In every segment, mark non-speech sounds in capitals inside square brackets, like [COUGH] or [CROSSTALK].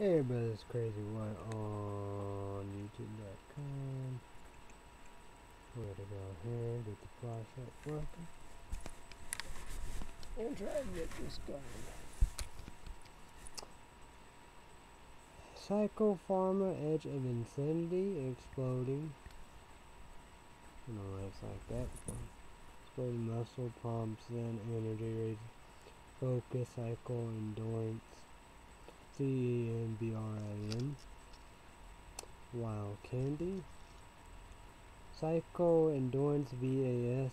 Hey, brothers, crazy one on YouTube.com. We're gonna go ahead and get the flashlight working and try to get this going. Psycho Pharma Edge of Insanity exploding. You know, it's like that. Exploding muscle pumps, then energy raise, focus, cycle, endurance. C-E-N-B-R-I-N. Wild Candy. Psycho Endurance V-A-S-C-U-L-A-R-Y-T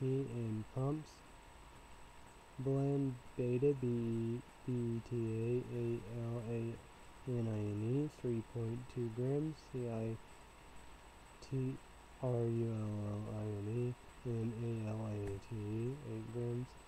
and Pumps. Blend Beta 3.2 grams C-I-T-R-U-L-L-I-N-E N-A-L-I-A-T-E 8 grams Zen Light Focus N T R I C Z E M B R N I E L L E T I U M T O R T U O S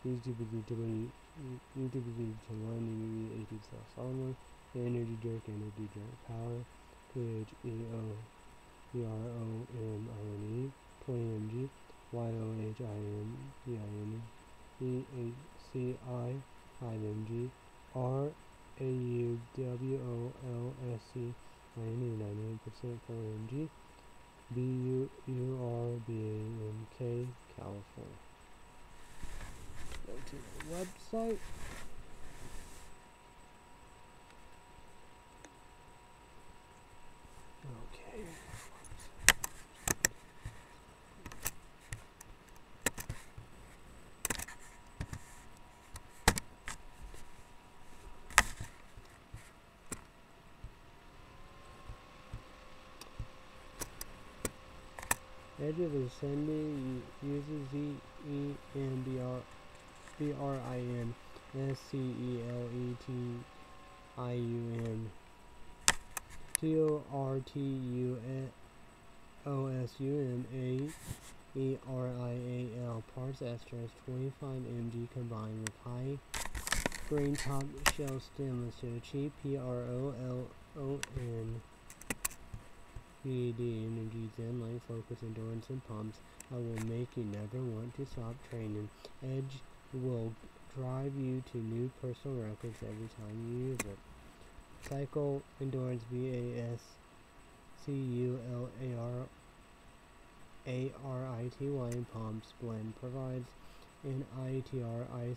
YouTube YouTube YouTube to one UV 80 cells only. Energy drink, energy drink power. P H E O E R O M I N E 20 mg. Y O H I N E I N E H C I 5 mg. R A U W O L S C I N E 98% 4 mg. B U U R B A N K California go to the website. Okay. Of Ascending uses E N B R I N S C E L E T I U N. T O R T U O S U M A E R I A L. Parts estrus 25 mg combined with high grain top shell stem. Cheap P R O L O N. PED energy zen light focus endurance and pumps. I will make you never want to stop training. Edge will drive you to new personal records every time you use it. Cycle Endurance V-A-S-C-U-L-A-R-A-R-I-T-Y Pumps Blend provides an ITR-ICOXID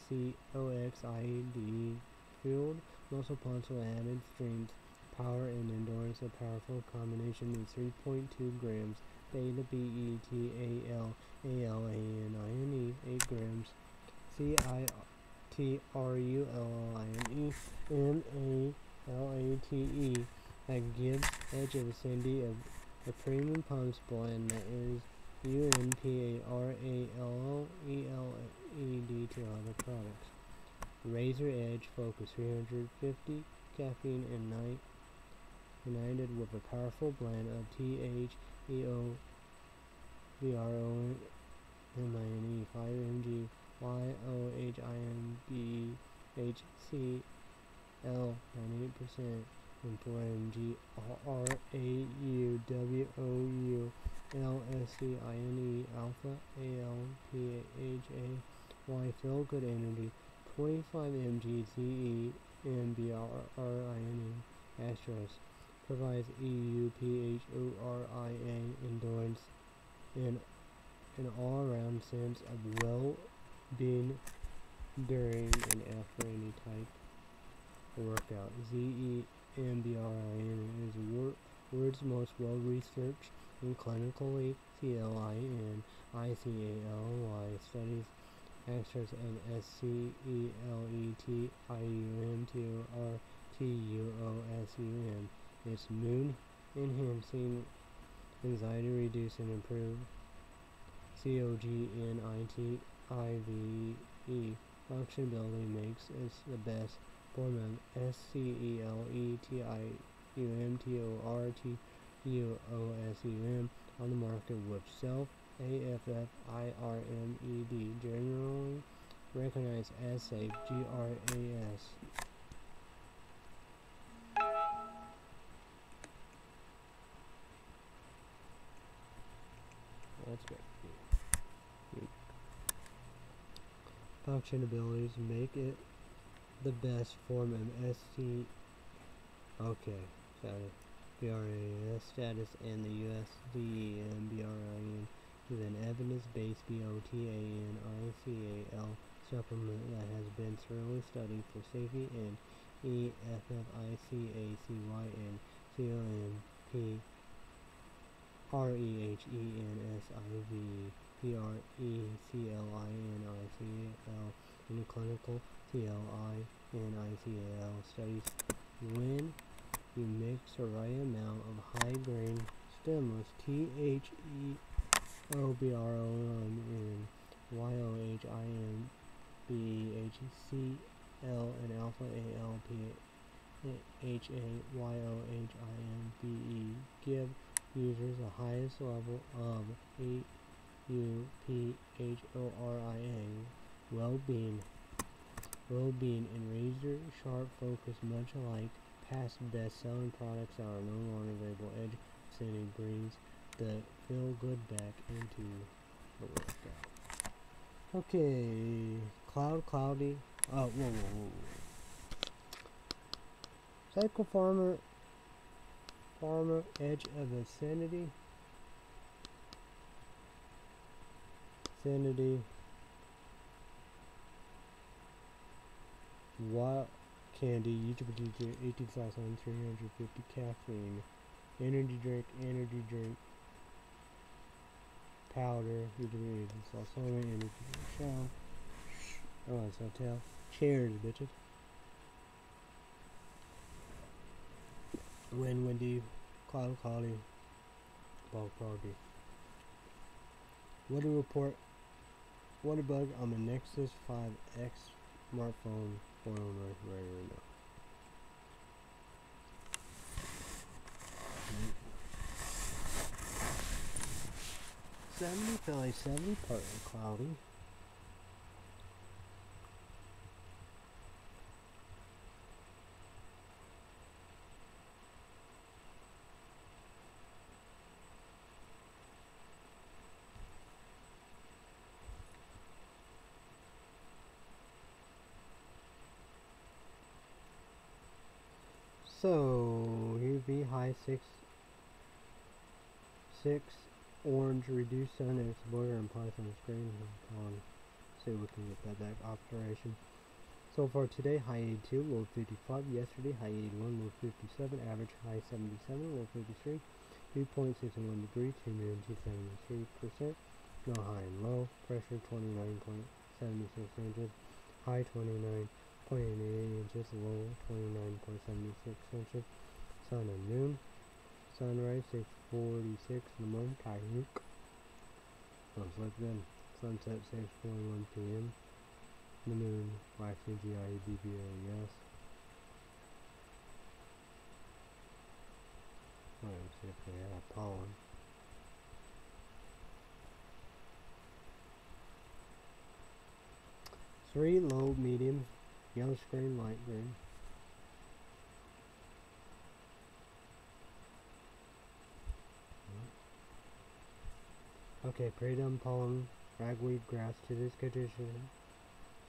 field muscle pumps with added strength, power, and endurance. A powerful combination of 3.2 grams beta B-E-T-A-L-A-L-A-N-I-N-E 8 grams C I T R U L L I N E M A L A T E that gives Edge of Cindy a, a premium pumps blend that is U N P A R A L L E L E D to other products. Razor Edge Focus 350 caffeine and night united with a powerful blend of T H E O V R O M I N E 5 mg Y O H I N B H C L 98% and 4 mg R A U W O U L S C I N E alpha A L P H A Y feel good energy 25 mg Z E M B R R I N E Astros provides E U P H O R I A endurance and an all around sense of well being during and after any type of workout. Z-E-M-B-R-I-N is wor world's most well-researched and clinically C-L-I-N-I-C-A-L-Y studies extras and S-C-E-L-E-T-I-U-M-T-O-R-T-U-O-S-U-M. It's mood enhancing, anxiety reducing, improve C-O-G-N-I-T I-V-E. Function building makes it the best form of S C E L E T I U M T O R T U O S U M on the market with self A F F I R M E D generally recognized as safe G R A S. That's great. Function abilities make it the best form of SC. Okay, sorry. BRAS status and the USDEN BRIN is an evidence-based BOTANICAL supplement that has been thoroughly studied for safety and EFFICACY and COMP P-R-E-C-L-I-N-I-C-A-L in clinical C-L-I-N-I-C-A-L studies. When you mix the right amount of high grain stemless T-H-E-O-B-R-O-N and Y-O-H-I-M-B-E-H-C-L and alpha A-L-P-H-A-Y-O-H-I-M-B-E give users the highest level of A-U-P-H-O-R-I-A well-being well-being and razor sharp focus much like past best-selling products that are no longer available. Edge Sandy brings the feel good back into the workout okay cloud cloudy oh whoa whoa whoa, whoa. Psycho Pharma Pharma edge of insanity sanity wild candy YouTube DJ 18,350 caffeine energy drink energy drink powder YouTube also energy drink shell oh it's hotel cheers bitches. Wind windy cloud cloudy ball cloudy. Weather report WeatherBug on the Nexus 5X smartphone phone right, right, right now. Seventy Philly, seventy partly cloudy. So here be high six six orange reduced sun and exposure and place on the screen. On. See if we can get that back operation. So far today high 82, low 55, yesterday high 81, low 57, average high 77, low 53, 3.61 degrees, humidity 73%, no high and low, pressure 29.76 inches, high 29 0.88 inches, low 29.76 inches, sun and noon, sunrise 6.46 in the morning, Kayuk, looks like then, sunset 6.41 p.m., the moon, YCGIEBBAS, let's see if they have pollen. Three low, medium, Yellow screen, light green. Okay, kratom, pollen, ragweed, grass to this condition.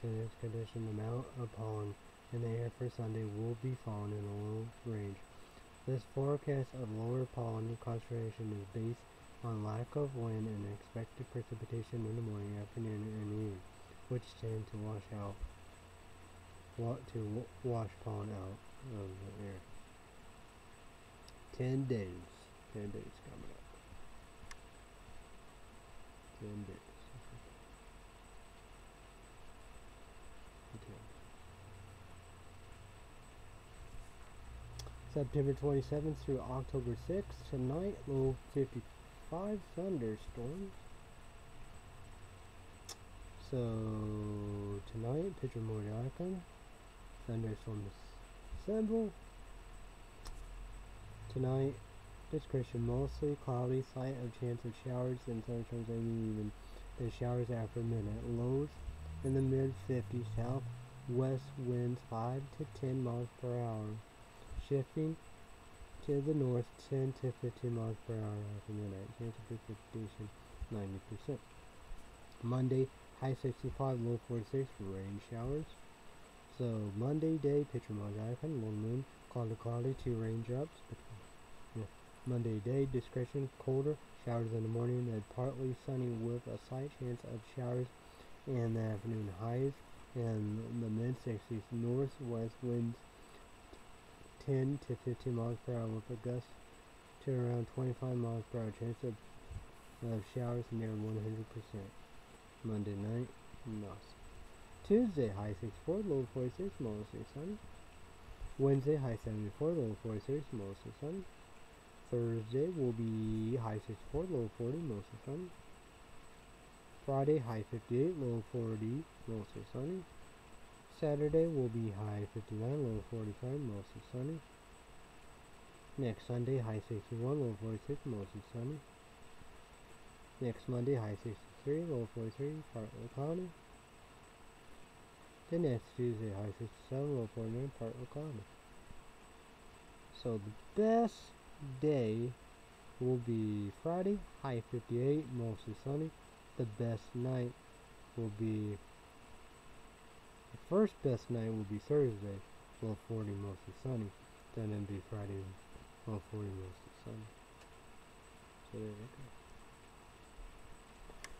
To this condition, the amount of pollen in the air for Sunday will be falling in a low range. This forecast of lower pollen concentration is based on lack of wind and expected precipitation in the morning, afternoon, and evening, which tend to wash out what to wash pollen out of the air. Ten days. Ten days coming up. September 27th through October 6th. Tonight, low 55 thunderstorms. So, tonight, picture more icon. thunderstorm assemble. Tonight, description mostly cloudy, slight of chance of showers and thunderstorms and even the showers after midnight. Lows in the mid 50s, southwest winds 5 to 10 miles per hour, shifting to the north 10 to 15 miles per hour after midnight. Chance of precipitation 90%. Monday, high 65, low 46 rain showers. So Monday day, picture mosaic and one moon, cloudy cloudy, two raindrops. Monday day, discretion, colder, showers in the morning, then partly sunny with a slight chance of showers in the afternoon. Highs in the mid 60s, northwest winds 10 to 15 miles per hour with a gust to around 25 miles per hour. Chance of, of showers near 100%. Monday night, nice. Tuesday, high 64, low 46, mostly sunny. Wednesday, high 74, low 46, mostly sunny. Thursday will be high 64, low 40, mostly sunny. Friday, high 58, low 40, mostly sunny. Saturday will be high 59, low 45, mostly sunny. Next Sunday, high 61, low 46, mostly sunny. Next Monday, high 63, low 43, partly cloudy. The next Tuesday, high 67, low 49, partly cloudy. So the best day will be Friday, high 58, mostly sunny. The best night will be the first best night will be Thursday, low 40, mostly sunny. Then it'll be Friday, low 40, mostly sunny. So there we go.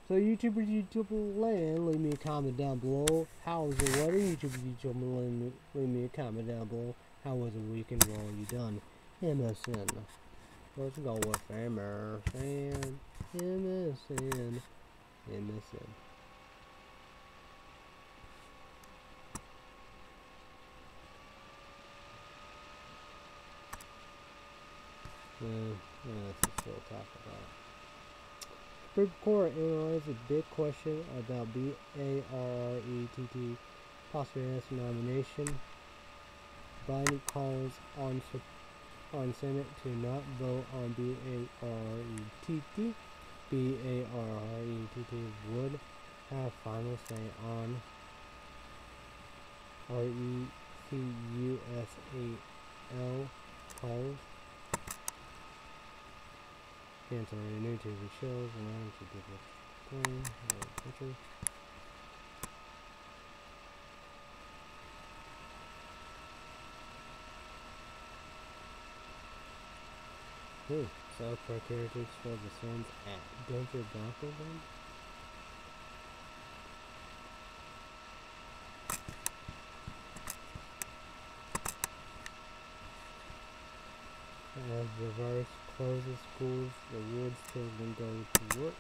So YouTubers, YouTube land, leave me a comment down below. How was the weather? YouTubers, YouTube land, leave me a comment down below. How was the weekend? What you done? MSN. Let's go with. MSN. MSN. Uh, yeah, let's still talk about. Supreme Court analyzed a big question about B-A-R-R-E-T-T possibly nomination. Biden calls on on Senate to not vote on B-A-R-R-E-T-T. B-A-R-R-E-T-T would have final say on R-E-C-U-S-A-L calls. Cancel new TV shows and to people playing Ooh, South Park Heritage for the Sons at Denver Broncos game? As the virus closes schools, the Woods children go to work.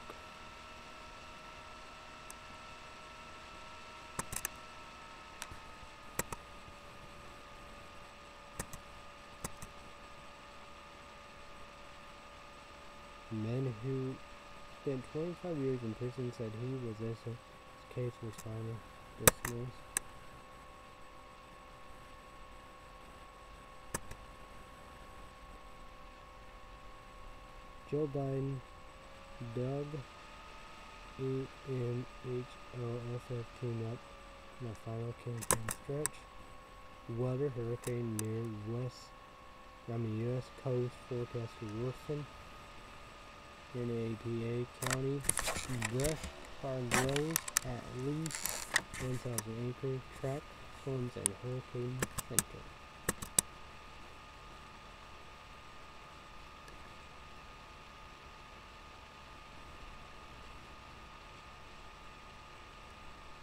Men who spent 25 years in prison said he was innocent. His case was finally dismissed. Joe Biden, Doug EMHLSF team up in the final campaign stretch. Weather hurricane near west, I mean U.S. coast forecast to worsen. In APA County, breath fire grows at least 1,000 acre track storms and hurricane center.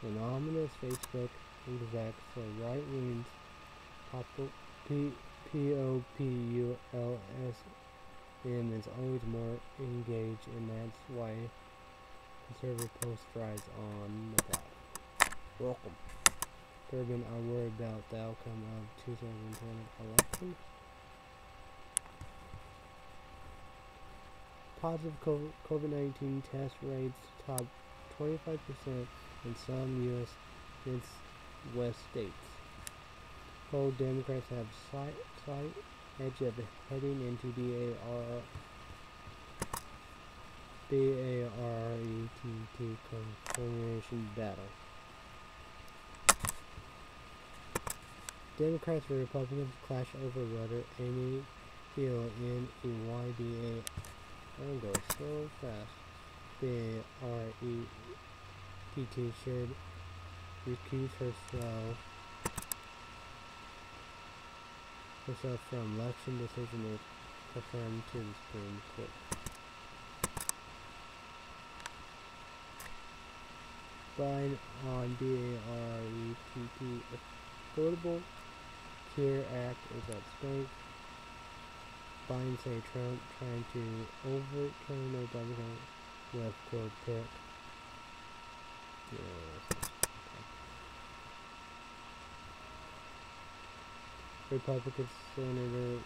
An ominous Facebook exec for right wings P P O P U L S M is always more engaged and that's why conservative post strides on the block. Welcome. Durbin are worried about the outcome of 2020 election. Positive COVID-19 test rates top 25% in some U.S. Midwest states. Both Democrats have slight, slight edge of heading into the AR, B-A-R-E-T-T confirmation battle. Democrats and Republicans clash over whether any deal in a YDA. I'm go so fast. B-A-R-E-T-T should recuse herself herself from election decision if confirmed to the Supreme Court. Biden on B-A-R-E-T-T Affordable Care Act is at stake. Biden say Trump trying to overturn Obama with court pick. Yes. Republican Senator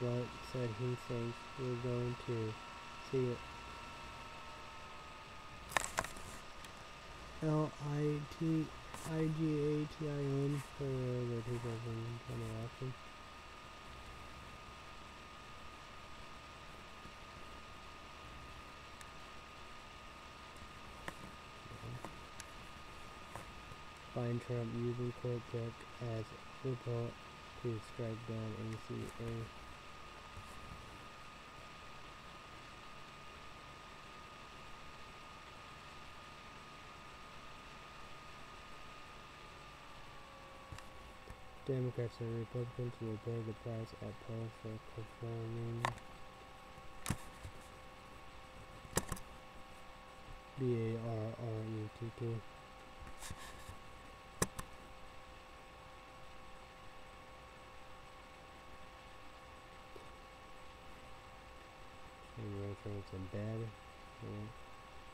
Rudd said he thinks we're going to see it. L-I-T-I-G-A-T-I-N for the 2020 election. Find Trump using court book as to strike down ACA. Democrats and Republicans will pay the price at polls for conforming B-A-R-R-E-T-T. And reference in bed.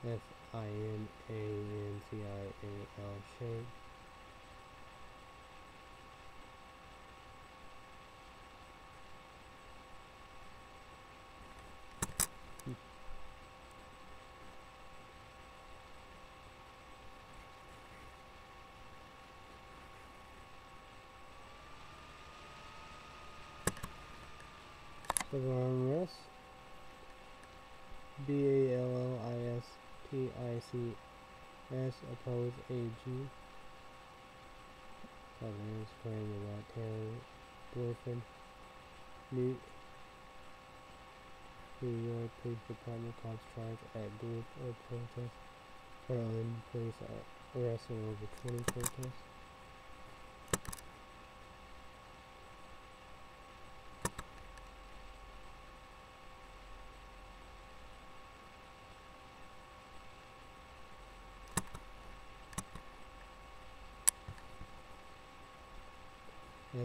F-I-N-A-N-C-I-A-L shape. Civil unrest. B A L L I S T I C S oppose AG. Southerners claim about Taylor Blorfin. New New York Police Department cops charge at group of protests. Portland police are arresting over 20 protests.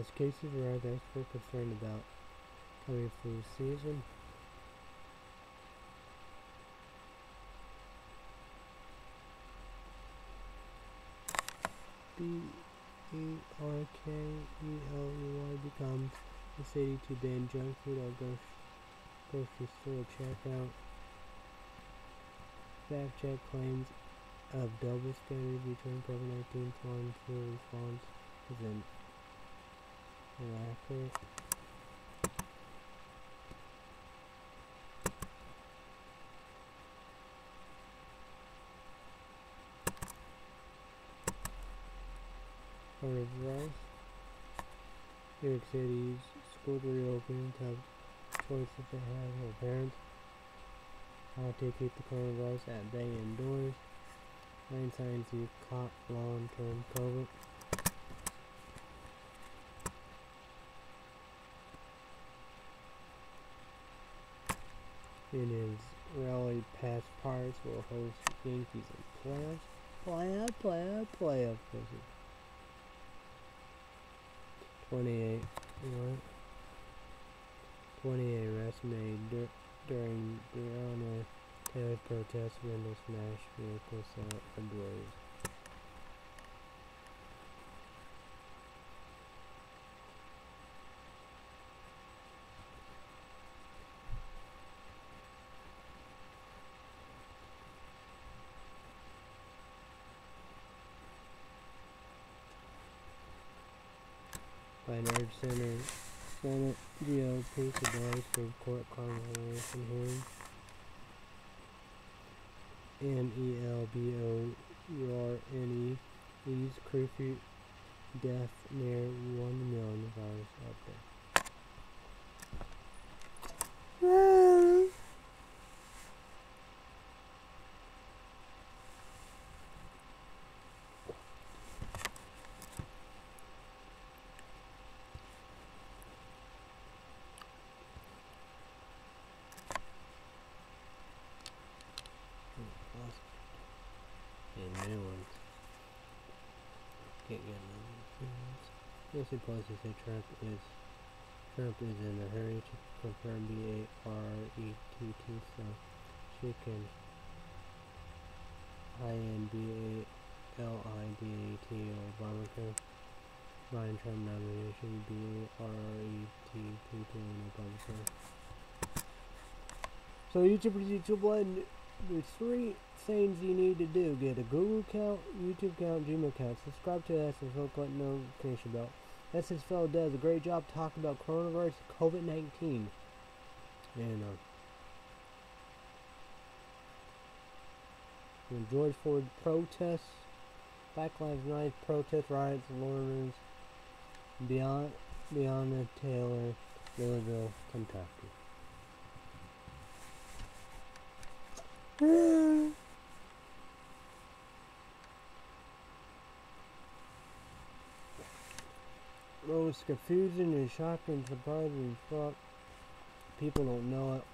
As cases rise, experts concerned about coming flu season. B A R K E L E Y becomes a city to ban junk food at grocery, store checkout. Fact check claims of double standards between COVID-19 swine flu response is an Part of rice. New York City's schools reopening to have choices to have for parents. How to keep the coronavirus at bay indoors. Nine signs you've caught long-term COVID. In Israeli past Pirates will host Yankees in playoffs. Playoff, playoff, playoff. visit. 28. What? 28 arrests made dur- during Breonna Taylor's protest window smash vehicle set ablaze. by Nerd Center, Senate GOP Supreme Supreme Court Convocation hearing. M E L B O U R N E Ease curfew death near one million virus update. Get new ones. Can't get new ones. It places say Trump is Trump is in a hurry to confirm B A R E T T so she can I N B A L I D A T Obamacare Ryan Trump nomination B A R E T T T Obamacare. So YouTubers, YouTube one, there's three things you need to do. Get a Google account, YouTube account, Gmail account. Subscribe to SSL, click notification bell. SSL does a great job talking about coronavirus, COVID-19. And, uh, George Floyd protests, Black Lives Matter protest riots, Lawrence, Beyond, Breonna Taylor, Louisville, Kentucky. [SIGHS] [SIGHS] Most confusing and shocking, surprising fuck. People don't know it.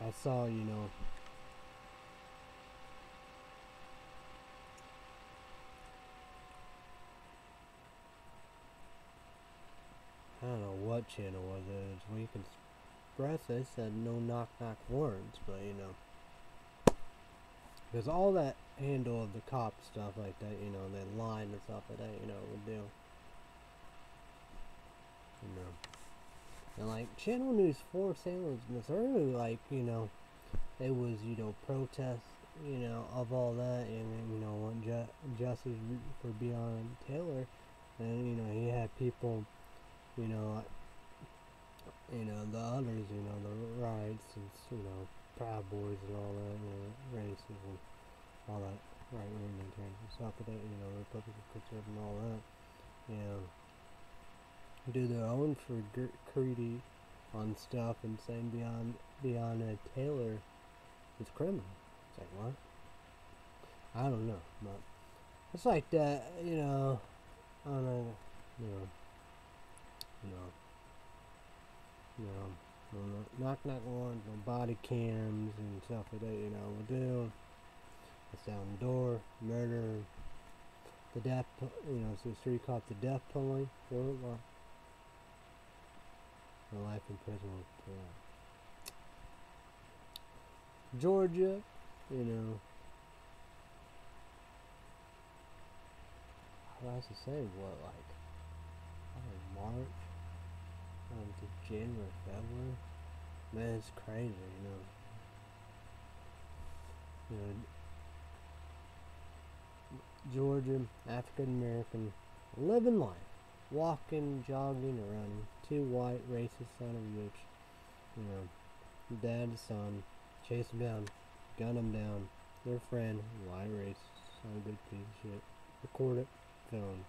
I saw, you know. I don't know what channel was it. It's we can express it. It said no knock knock warrants, but you know. Because all that handle of the cop stuff like that, you know, that line and stuff like that, you know, would do. You. And like Channel News 4 St. Louis, Missouri, like, you know, it was, you know, protests, you know, of all that, and, you know, want ju- justice for Breonna Taylor. And, you know, he had people, you know, you know, the others, you know, the rights and, you know, Proud Boys and all that, you know, racism, all that right wing and stuff that, you know, the Republican conservative and all that, you know, do their own for Creedy on stuff and saying beyond beyond a Taylor is criminal. It's like what? I don't know, but it's like that, you know. Don't know, you know, you know, you know. No, no, knock knock ones, no body cams and stuff like that, you know, we'll do. Down the door, murder, the death, you know, so street cop the death penalty for uh, life in prison parole. Georgia, you know, I else to say what like, March um, to January, February. Man, it's crazy, you know. You know, Georgia, African American, living life, walking, jogging, or running. Two white racist son of a bitch. You know, dad son, chase them down, gun them down. Their friend, white racist son of a piece of shit. Record it, film.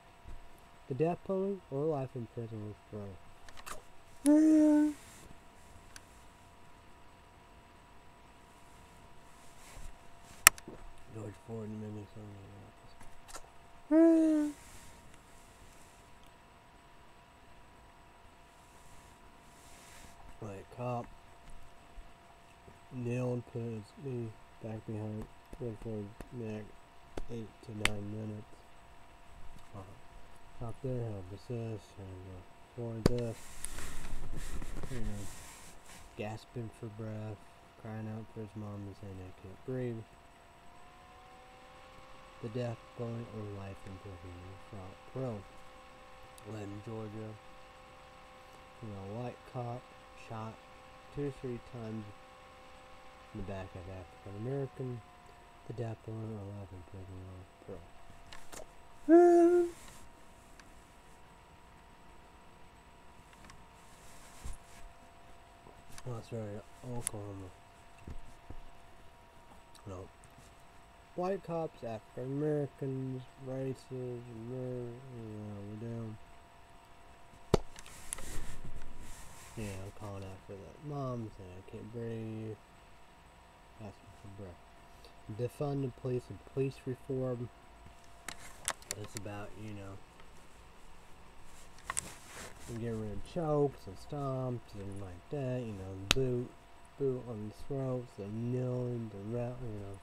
The death penalty or life in prison with. George Ford something like cop nailed put his knee back behind George Ford's neck eight to nine minutes. Uh, cop there held assist and uh, foreign death you know, gasping for breath, crying out for his mom and saying, I can't breathe. The death penalty or life in prison for pro. Atlanta, Georgia. You know, white cop shot two three times in the back of African American, the Dapper 11 Pearl. Pro. oh, sorry, Oklahoma. No. White cops, African Americans, races, America, you know, we're down. Yeah, I'm calling after that. Mom saying I can't breathe. Asking for breath. Defund the police and police reform. It's about, you know, getting rid of chokes and stomps and like that, you know, boot, boot on the throats, the kneeling, the route, you know.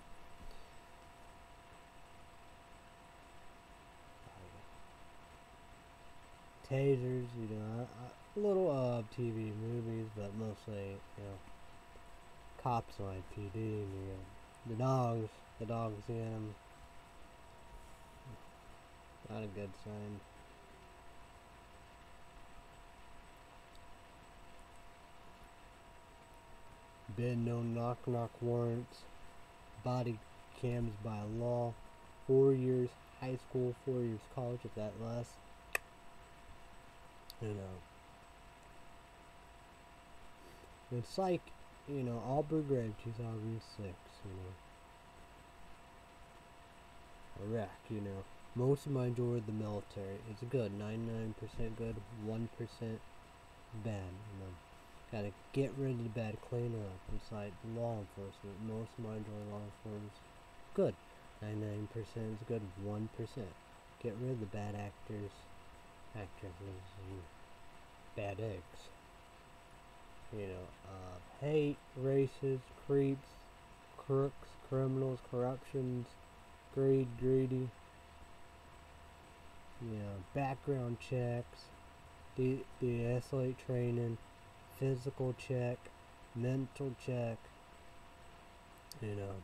Tasers, you know, I, I, little uh, of TV movies, but mostly, you know, cops on PD, you know, the dogs, the dogs in them. Not a good sign. Been no knock knock warrants, body cams by law, four years high school, four years college, if that lasts. You know. It's like, you know, Aubrey Grave 2006, you know. Iraq, you know. Most of my enjoyed the military. It's good. 99% good, 1% bad, you know. Gotta get rid of the bad, clean up. It's like law enforcement. Most of my enjoy law enforcement. Good. 99% is good, 1%. Get rid of the bad actors, actresses, and bad eggs. You know, uh, hate, races, creeps, crooks, criminals, corruptions, greed, greedy. You know, background checks, de- de-escalate training, physical check, mental check, you know.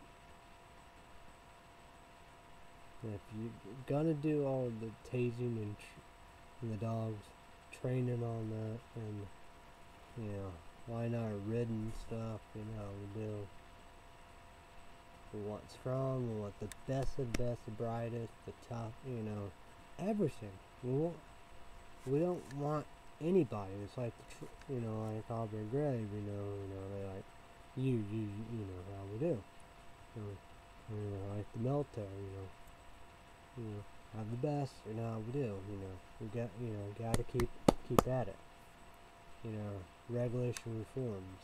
If you're gonna do all the tasing and, and the dogs, training on that, and you know, why not ridden stuff, you know, we do. We want strong, we want the best of best, the brightest, the top, you know, everything. We want, we don't want anybody. It's like you know, like Aubrey Grave, you know, you know, they like you, you, you know how we do. You know, you know, like the military, you know, you know, have the best, you know how we do. You know, we got, you know, got to keep keep at it. You know, regulation reforms,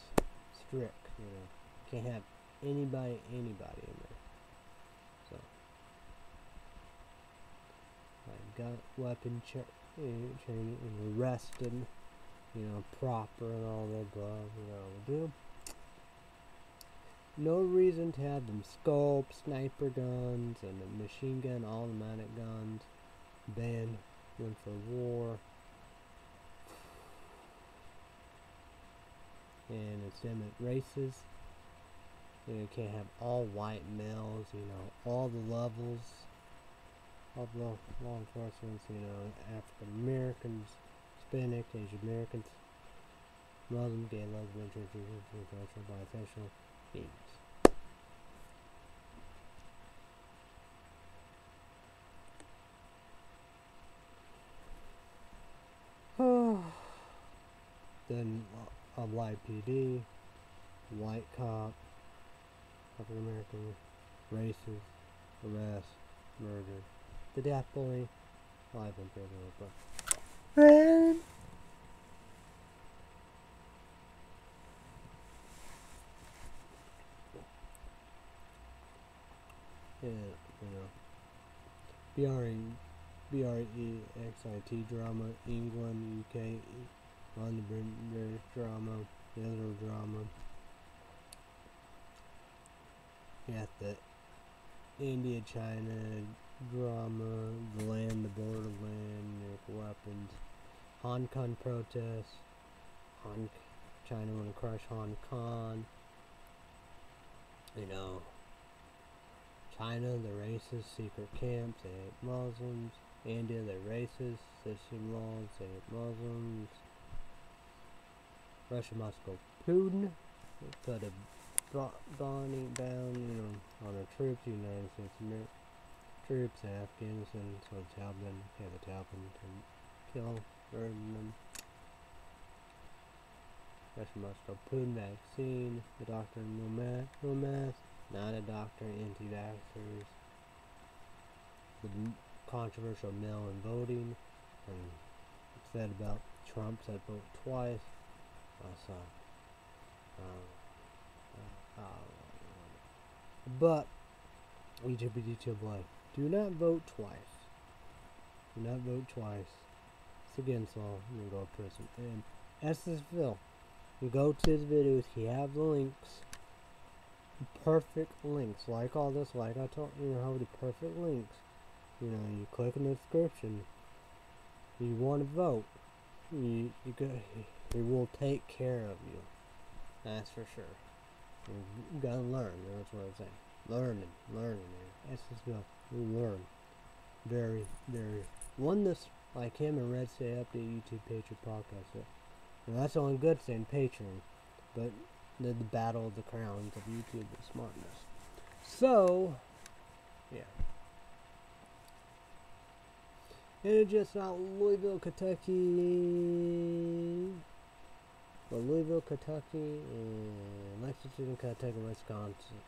strict. You know, can't have anybody, anybody in there. So, like gun, weapon check training and arrested, you know, proper and all that glove, you know, do. No reason to have them scope, sniper guns, and machine gun, automatic guns, banned when for war. And it's at races. You know, you can't have all white males, you know, all the levels of law, law enforcement, you know, African Americans, Hispanic, Asian Americans, Muslim, gay, lesbian, transgender, bisexual, gays. then uh, of YPD, white cop, African American, racist, arrest, murder, the death bully, live in prison, but man. Yeah, you know. BRE, BREXIT drama, England, UK, London, British drama, Israel drama. You got the India, China drama, the land, the borderland, weapons, Hong Kong protests, Hong China want to crush Hong Kong. You know, China, the racist, secret camps, they hate Muslims. India, they're racist, citizen laws, they hate Muslims. Russia, Moscow, Putin, put a bombing down, you know, on our troops, United States America troops Afghanistan, so the Taliban, yeah, the Taliban to kill, burn them. Yes, must open vaccine. The doctor no mask, no mask. Not a doctor, anti-vaxxers. The controversial mail-in voting. And said about Trump said vote twice. Uh, uh, uh, but YouTube YouTube Live. Do not vote twice. Do not vote twice. It's against law. You go to prison. And Essensville. You go to his videos. He have the links. Perfect links. Like all this. Like I told you how the perfect links. You know, you click in the description. You want to vote. You you go. He will take care of you. That's for sure. You, gotta learn. That's what I'm saying. Learning, learning. man. That's just good. You learn. Very, very. One this like him and Red State Update YouTube Patreon podcast. So, now that's only good thing, Patreon. But the, the battle of the crowns of YouTube is smartness. So, yeah. And just out Louisville, Kentucky. Well, Louisville, Kentucky, and Lexington, Kentucky, Wisconsin.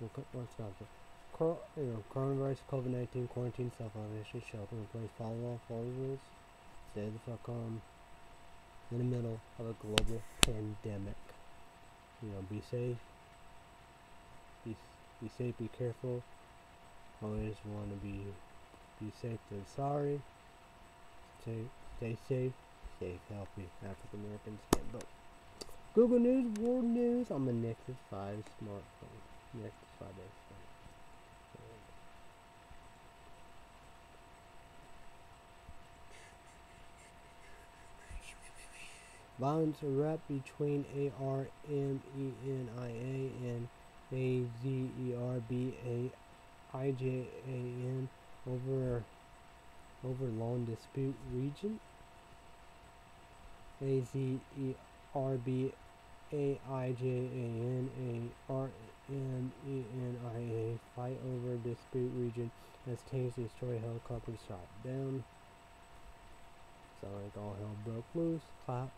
Wisconsin. Cor- you know, coronavirus, COVID 19, quarantine, self isolation, shelter in place, follow all, follow the rules, stay the fuck home. In the middle of a global pandemic. You know, be safe. Be, be safe, be careful. Always want to be be safe than sorry. Stay, stay safe, stay healthy. African Americans can't vote. Google News, World News. on the Nexus 5 smartphone. Nexus 5 S. Violence erupt between ARMENIA and AZERBAIJAN over over long dispute region. AZERBAIJAN fight over dispute region as tanks destroy helicopters shot down. Sound like all hell broke loose. Cla-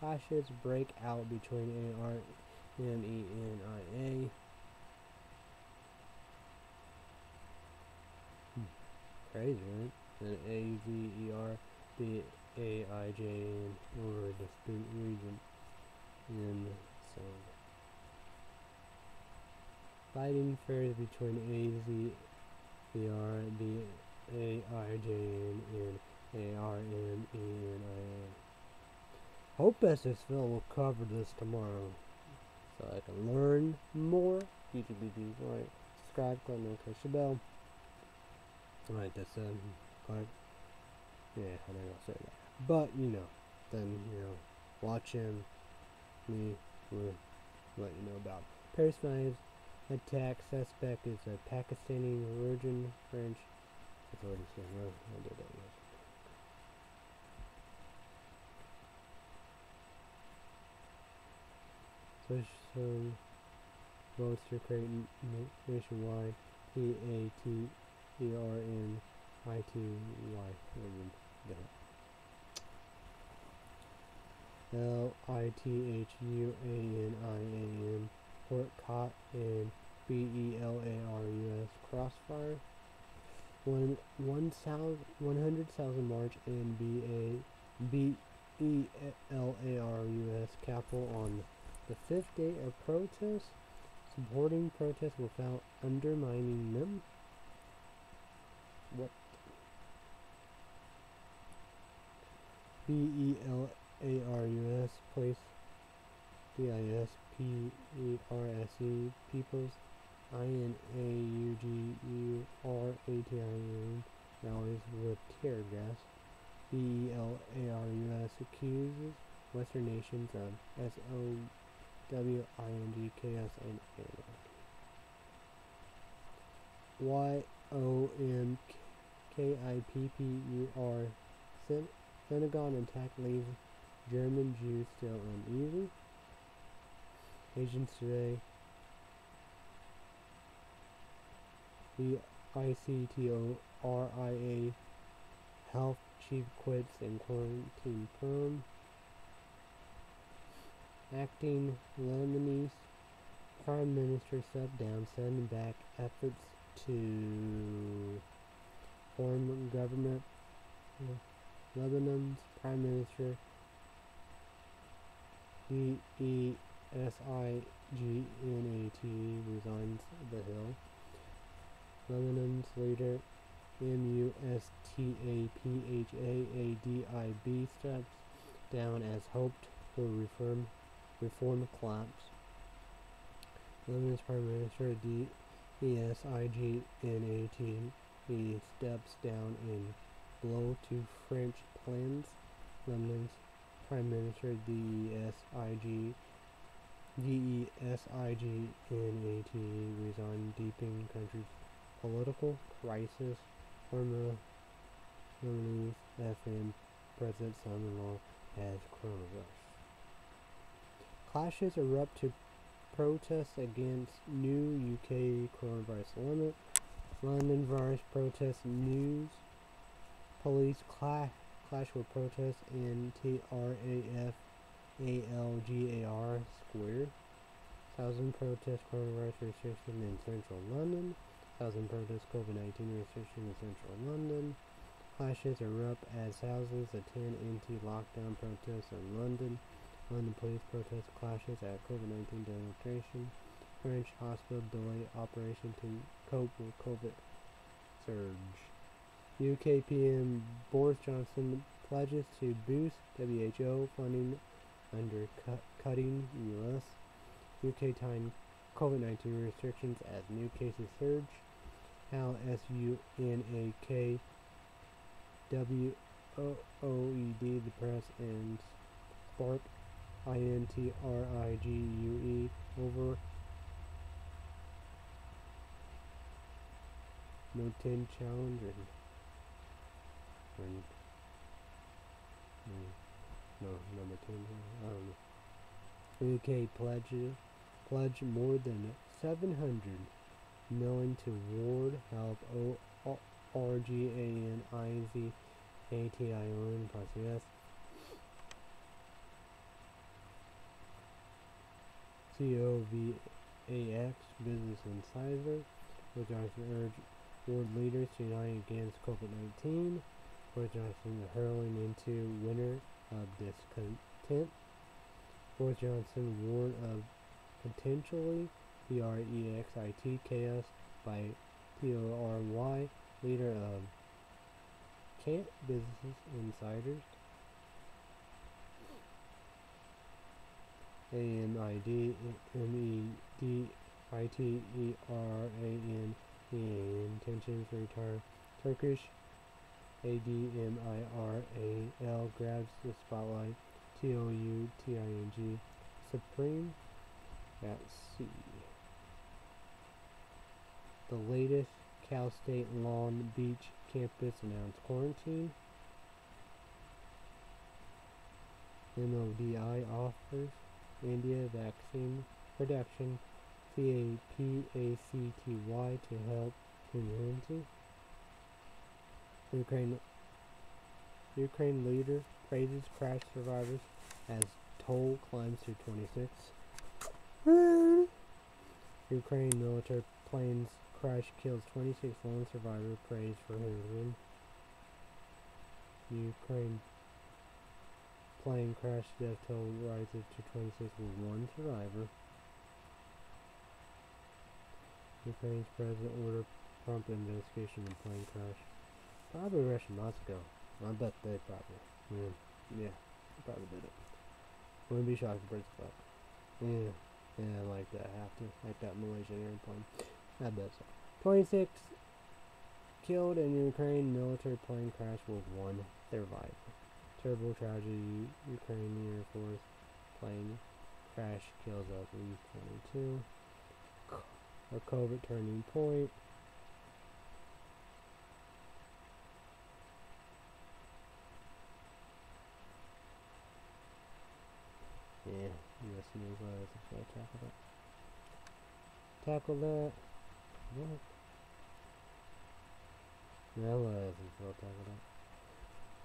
clashes break out between. Crazy, right? And A E R B A I J N over dispute region. And so fighting fairs between A Z E R B A I J N or a distant region in some. Biting fairs between A Z, the R D A I J N and A R M E N I A. Hope SSVille will cover this tomorrow. So I can learn more. YouTube BB, right? Subscribe, click the bell. Alright, that's um, Clark. Yeah, I know I'll say that. But you know, then you know, watch him. Me will let you know about Paris Knives attack. Suspect is a Pakistani origin, French. Said no. I did that. Yes. Push some n- n- nationwide P A T E R N I T Y. L I T H U A N I A N Port Cot and B E L A R U S Crossfire. One one thousand one hundred thousand March and B A B E L A R U S Capitol on the fifth day of protest. Supporting protests without undermining them. What? B E L A R U S place D I S P E R S E peoples I N A U G U R A T I N rallies with tear gas. B E L A R U S accuses Western nations of S O W I N G K S and A. Y O M K I P P U R Sen- Synagogue attack leaves German Jews still uneasy. Asians today. The ICTORIA health chief quits and quarantine firm. acting Lebanese Prime Minister stepped down, sending back efforts to form government. Lebanon's Prime Minister D E S I G N A T resigns the Hill. Lebanon's leader M U S T A P H A A D I B steps down as hoped for reform reform collapse. Lebanon's Prime Minister D E S I G N A T he steps down in blow to French plans. Lebanon's Prime Minister D E S I G D E S I G N A T resigned, deepening country's political crisis. Former Lebanese FM President son-in-law has coronavirus. Clashes erupt to protest against new UK coronavirus limit. London virus protest news. Police clash clash with protests in TRAFALGAR Square. Thousand protest coronavirus restriction in central London. Thousand protest COVID-19 restriction in central London. Clashes erupt as thousands attend anti-lockdown protests in London. London police protest clashes at COVID-19 demonstration. French hospital delay operation to cope with COVID surge. UK PM Boris Johnson pledges to boost WHO funding under cutting US. UK time COVID-19 restrictions as new cases surge. How SUNAK WOOED the press and spark I-N-T-R-I-G-U-E over no 10 challenge no, no, number 10, I don't know. UK pledge, pledge more than 700 million to ward help O R G A N I Z A T I O N process COVAX Business Insider, which urged world leaders to unite against COVID-19, which Johnson hurling into winter of discontent. Boris Johnson warned of potentially P-R-E-X-I-T chaos by PORY, leader of Kent Business Insiders. A M I D M E D I T E R A N E A intentions to retire Turkish A D M I R A L grabs the spotlight T O U T I N G Supreme at sea. The latest Cal State Long Beach campus announced quarantine. MODI offers India vaccine production CAPACTY to help humanity. Ukraine Ukraine leader praises crash survivors as toll climbs to 26. Ukraine military planes crash kills 26 lone survivor praised for heroism. Ukraine plane crash death toll rises to 26 with one survivor. Ukraine's president ordered prompt investigation of plane crash. Probably Russian Moscow. I bet they probably. Yeah, yeah probably did it. Wouldn't be shocked if Brits up. Yeah, yeah, like that. Have to like that Malaysian airplane. I bet so. 26 killed in Ukraine military plane crash with one survivor. Terrible tragedy, Ukraine Air Force plane crash kills at least 22. A COVID turning point. Yeah, U.S. News Letters, so tackle that. Tackle that. What? Yeah, letters, so tackle that.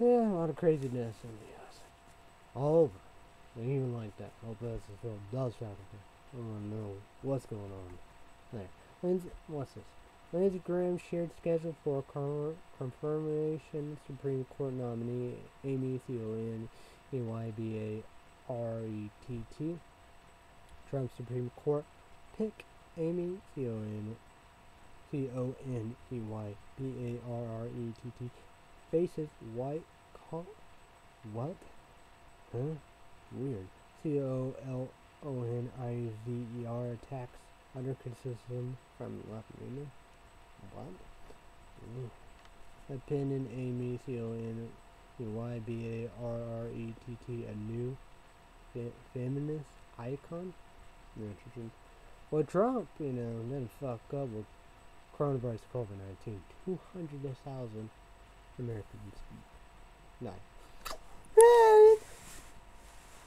Yeah, a lot of craziness in the US. All over. And even like that, hope this film does trafficking. I want to know what's going on. There. Lindsey, what's this? Lindsey Graham shared schedule for con- confirmation Supreme Court nominee Amy Thielen, E-Y-B-A-R-E-T-T. Trump Supreme Court pick Amy Thielen, C-O-N-E-Y-B-A-R-R-E-T-T faces white co- what? Huh? Weird. C O L O N I V E R attacks under criticism from left leaner. What? Mm. Opinion Amy C O N Y B A R R E T T a new fe- feminist icon. Interesting. Well, Trump, you know, didn't fuck up with coronavirus COVID 19. 200,000 Americans died.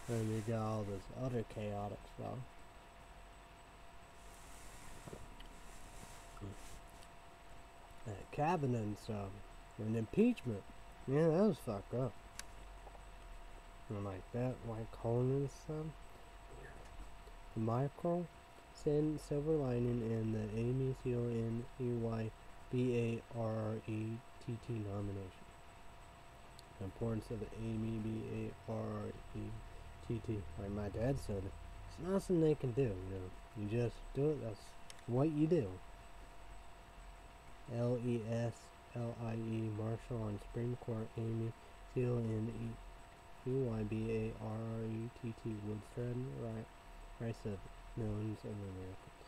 And you got all this other chaotic stuff. That cabinet and stuff. And impeachment. Yeah, that was fucked up. And like that, like Conan and stuff. The micro, send silver lining and the Amy C O N E Y B A R R E T T nomination. The importance of the Amy B A R E TT, like my dad said, it's nothing they can do, you know. You just do it, that's what you do. L E S L I E Marshall on Supreme Court Amy O N E Y B A R E T T right rights of millions of Americans.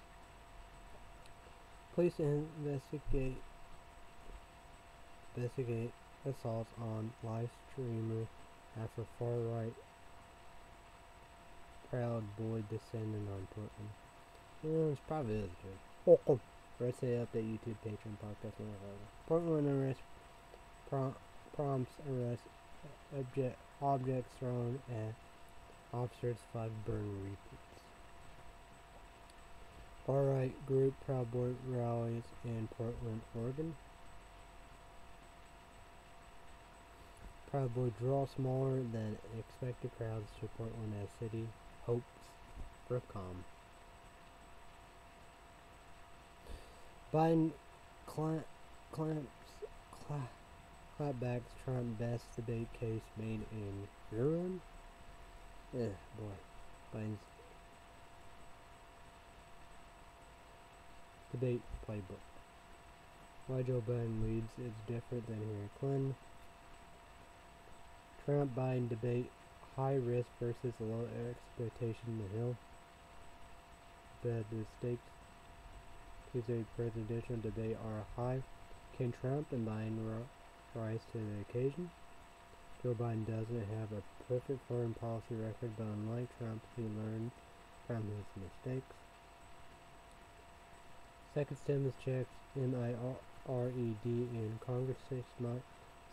Police investigate investigate assaults on live streamer after far right Proud Boy descending on Portland. Yeah, it's probably is good. Welcome. Red State Update YouTube Patreon podcast and whatever. Portland arrest prom, prompts arrest uh, object objects thrown at officers five burn repeats. Far right group Proud Boy rallies in Portland, Oregon. Proud Boy draw smaller than expected crowds to Portland as city hopes for calm. Biden clamp, clamps, cla, clapbacks Trump best debate case made in ruin. Eh, boy. Biden's debate playbook. Why Joe Biden leads is different than Hillary Clinton. Trump Biden debate high risk versus low expectation the hill. Bad the stakes Tuesday presidential debate are high. Can Trump and Biden rise to the occasion? Joe Biden doesn't have a perfect foreign policy record, but unlike Trump, he learned from his mistakes. Second stimulus checks, M-I-R-E-D, in Congress six months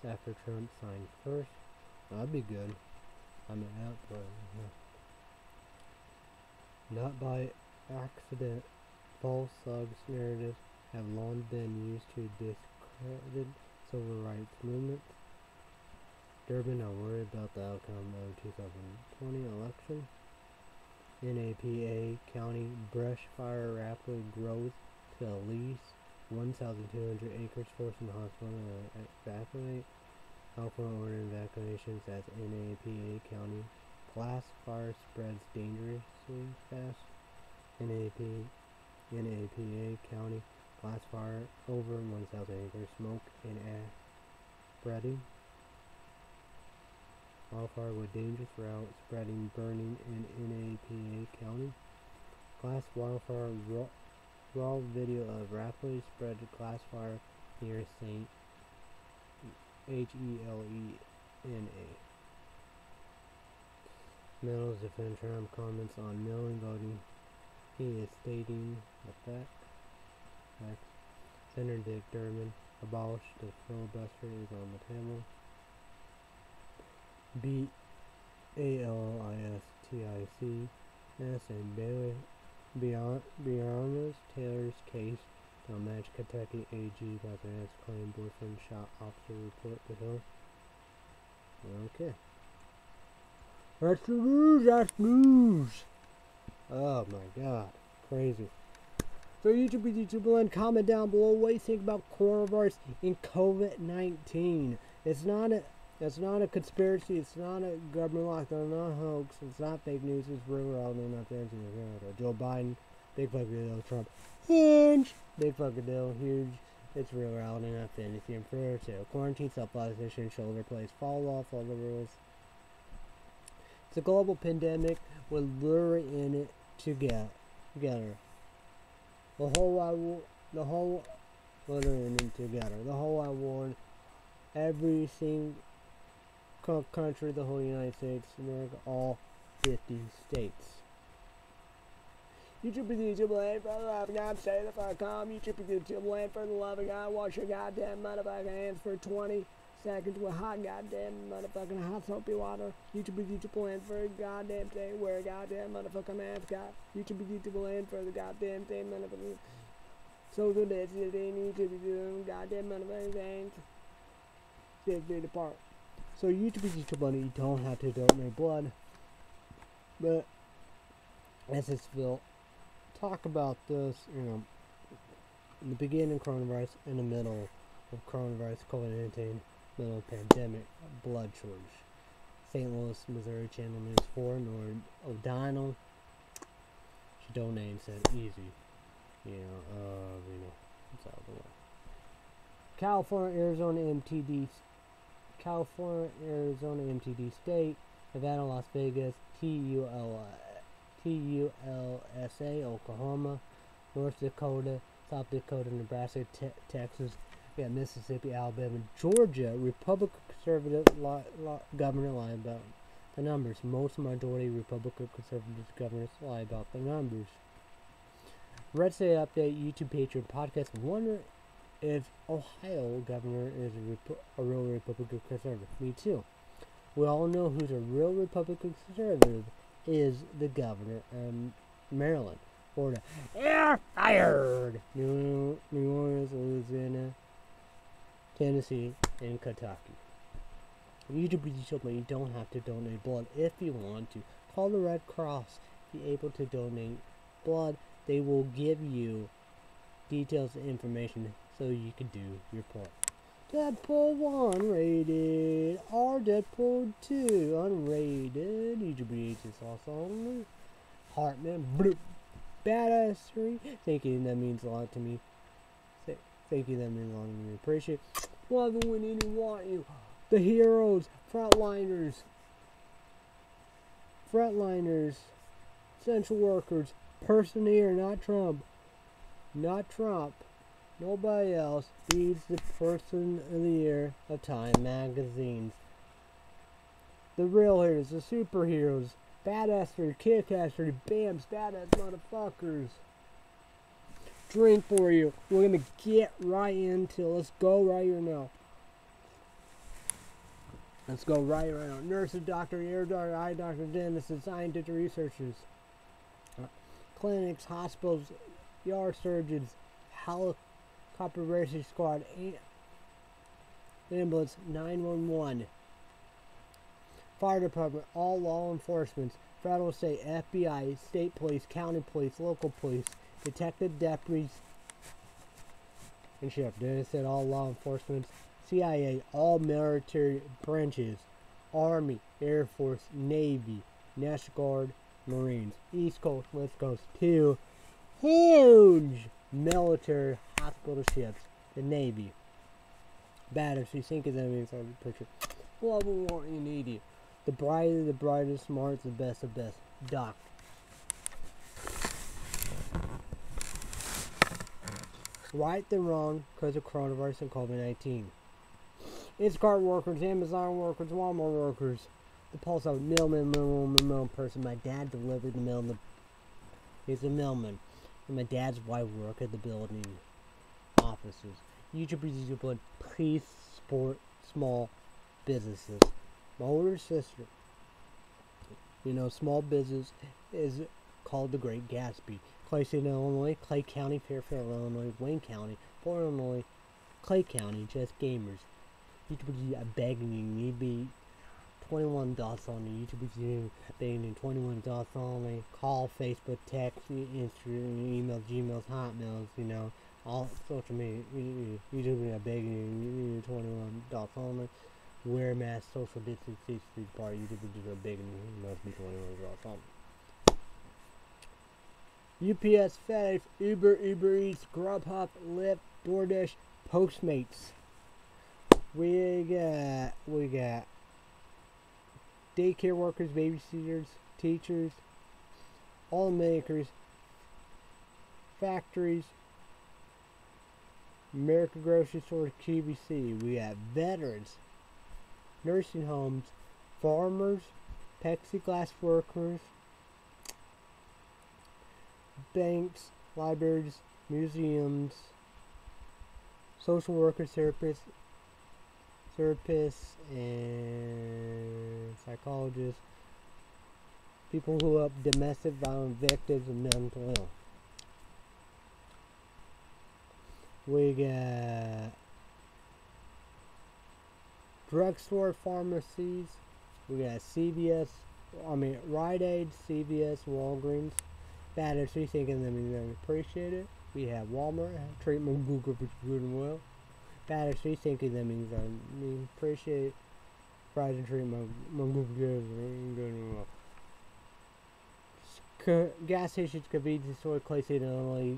after Trump signed first. That'd be good. I'm an but yeah. Not by accident, false thugs narratives have long been used to discredit civil rights movements. Durbin are worried about the outcome of 2020 election. NAPA County brush fire rapidly grows to at least 1,200 acres, forcing the hospital to evacuate. California ordered evacuations as NAPA County class fire spreads dangerously fast. NAP, NAPA County class fire over 1,000 acres, smoke and ash spreading. Wildfire with dangerous route spreading, burning in NAPA County. Glass wildfire raw, raw video of rapidly spread glass fire near St. H E L E N A. Mills defend Trump comments on mail-in voting. He is stating the fact. fact. Senator Dick Durbin abolished the filibuster is on the table. B A L I S T I C S and Bailey Beyond Breonna Taylor's case don't match Kentucky AG Bethany's claim boyfriend shot officer report to Hill. Okay. That's the news. That's news. Oh my god, crazy. So YouTube, YouTube land, comment down below what you think about coronavirus and COVID-19. It's not a, it's not a conspiracy. It's not a government lockdown. Not a hoax. It's not fake news. It's real relevant. Not fancy. Joe Biden, big fucking deal. Trump, huge, big fucking deal. Huge. It's real reality, not fantasy. And fair too. Quarantine, self-isolation, shoulder place, fall off all the rules. It's a global pandemic. We're luring in it together. Together. The whole world, the whole, luring in together. The whole wide world, every country, the whole United States, America, all 50 states. YouTube is YouTube land for the love of God, say the fuck. YouTube is YouTube land for the love of God. Wash your goddamn motherfucking hands for 20 seconds with hot goddamn motherfucking hot soapy water. YouTube is YouTube land for a goddamn thing. Wear a goddamn motherfucking mask. YouTube is YouTube land for the goddamn thing, motherfucking social distancing. YouTube is doing goddamn motherfucking things. Six feet apart. So you YouTube is YouTube money. You don't have to donate blood. But as this will talk about this, you know, in the beginning of coronavirus, in the middle of coronavirus, COVID-19, middle of pandemic, blood shortage. St. Louis, Missouri Channel News 4, Nord O'Donnell. She donated and said, easy. You know, uh, you know, it's out of the way. California, Arizona, MTD, California, Arizona, MTD State, Nevada, Las Vegas, TUL, TULSA, Oklahoma, North Dakota, South Dakota, Nebraska, te Texas, got Mississippi, Alabama, Georgia, Republican conservative governor lie about the numbers. Most majority Republican conservative governors lie about the numbers. Red State Update, YouTube Patreon podcast. Wonder if Ohio governor is a, a real Republican conservative. Me too. We all know who's a real Republican conservative is the governor of Maryland. Florida. Air fired! New, New Orleans, Louisiana, Tennessee, and Kentucky. YouTube YouTube, you don't have to donate blood if you want to. Call the Red Cross. Be able to donate blood. They will give you details and information so you can do your part. Deadpool 1 rated. R Deadpool 2 unrated. Is also only. Hartman. Bloop. Badassery. Thank you. That means a lot to me. Thank you. That means a lot to me. Appreciate it. Love it when anyone want you. The heroes. Frontliners. Frontliners. Essential workers. Person here, not Trump. Not Trump. Nobody else. He's the person of the year of Time magazines. The real heroes, the superheroes, badassery, kickassery, bams, badass motherfuckers. Drink for you. We're gonna get right into. Let's go right here now. Let's go right right now. Nurses, doctor, ear doctor, eye doctor, dentists, and scientific researchers. Clinics, hospitals, yard surgeons, helicopter rescue squad, ambulance, 911, fire department, all law enforcement, federal, state, FBI, state police, county police, local police, detective, deputies, and sheriff. It said all law enforcement, CIA, all military branches, Army, Air Force, Navy, National Guard, Marines, East Coast, West Coast, two huge military hospital ships, the Navy. Batters, we think of them inside the picture. War you need you. The brighter, the brighter, smart, the best, the best. Doc. Right the wrong because of coronavirus and COVID-19. Instacart workers, Amazon workers, Walmart workers. The pulse out mailman, mailman, mailman person. My dad delivered the mail. The, he's a mailman. And my dad's wife work at the building offices. YouTubers, YouTube, please support small businesses. My older sister, you know, small business is called the Great Gatsby. Clay City, Illinois, Clay County, Fairfield, Illinois, Wayne County, Fort Illinois, Clay County, just gamers. YouTubers, I'm begging you, need be 21 dots on the YouTube Zoom, being 21 dots only, call, Facebook, text, Instagram, email, Gmails, Hotmails, you know, all social media, YouTube are begging you, you 21 dots only, wear mask, social distance, six feet apart, YouTube are begging you, must be 21 dots only. UPS, FedEx, Uber, Uber Eats, Grubhub, Lyft, DoorDash, Postmates. We got we got daycare workers, babysitters, teachers, all makers, factories, American Grocery Store, QVC. We have veterans, nursing homes, farmers, plexiglass workers, banks, libraries, museums, social workers, therapists, therapists, and psychologists, people who help domestic violence victims and mental health. We got drugstore pharmacies. We got CVS, I mean Rite Aid, CVS, Walgreens. That is we thinking them and appreciate it. We have Walmart, treatment Google which is good and well. Bad is we thinking that means I mean appreciate fries and treatment my well. C gas stations, convenience store, Clay State, Illinois,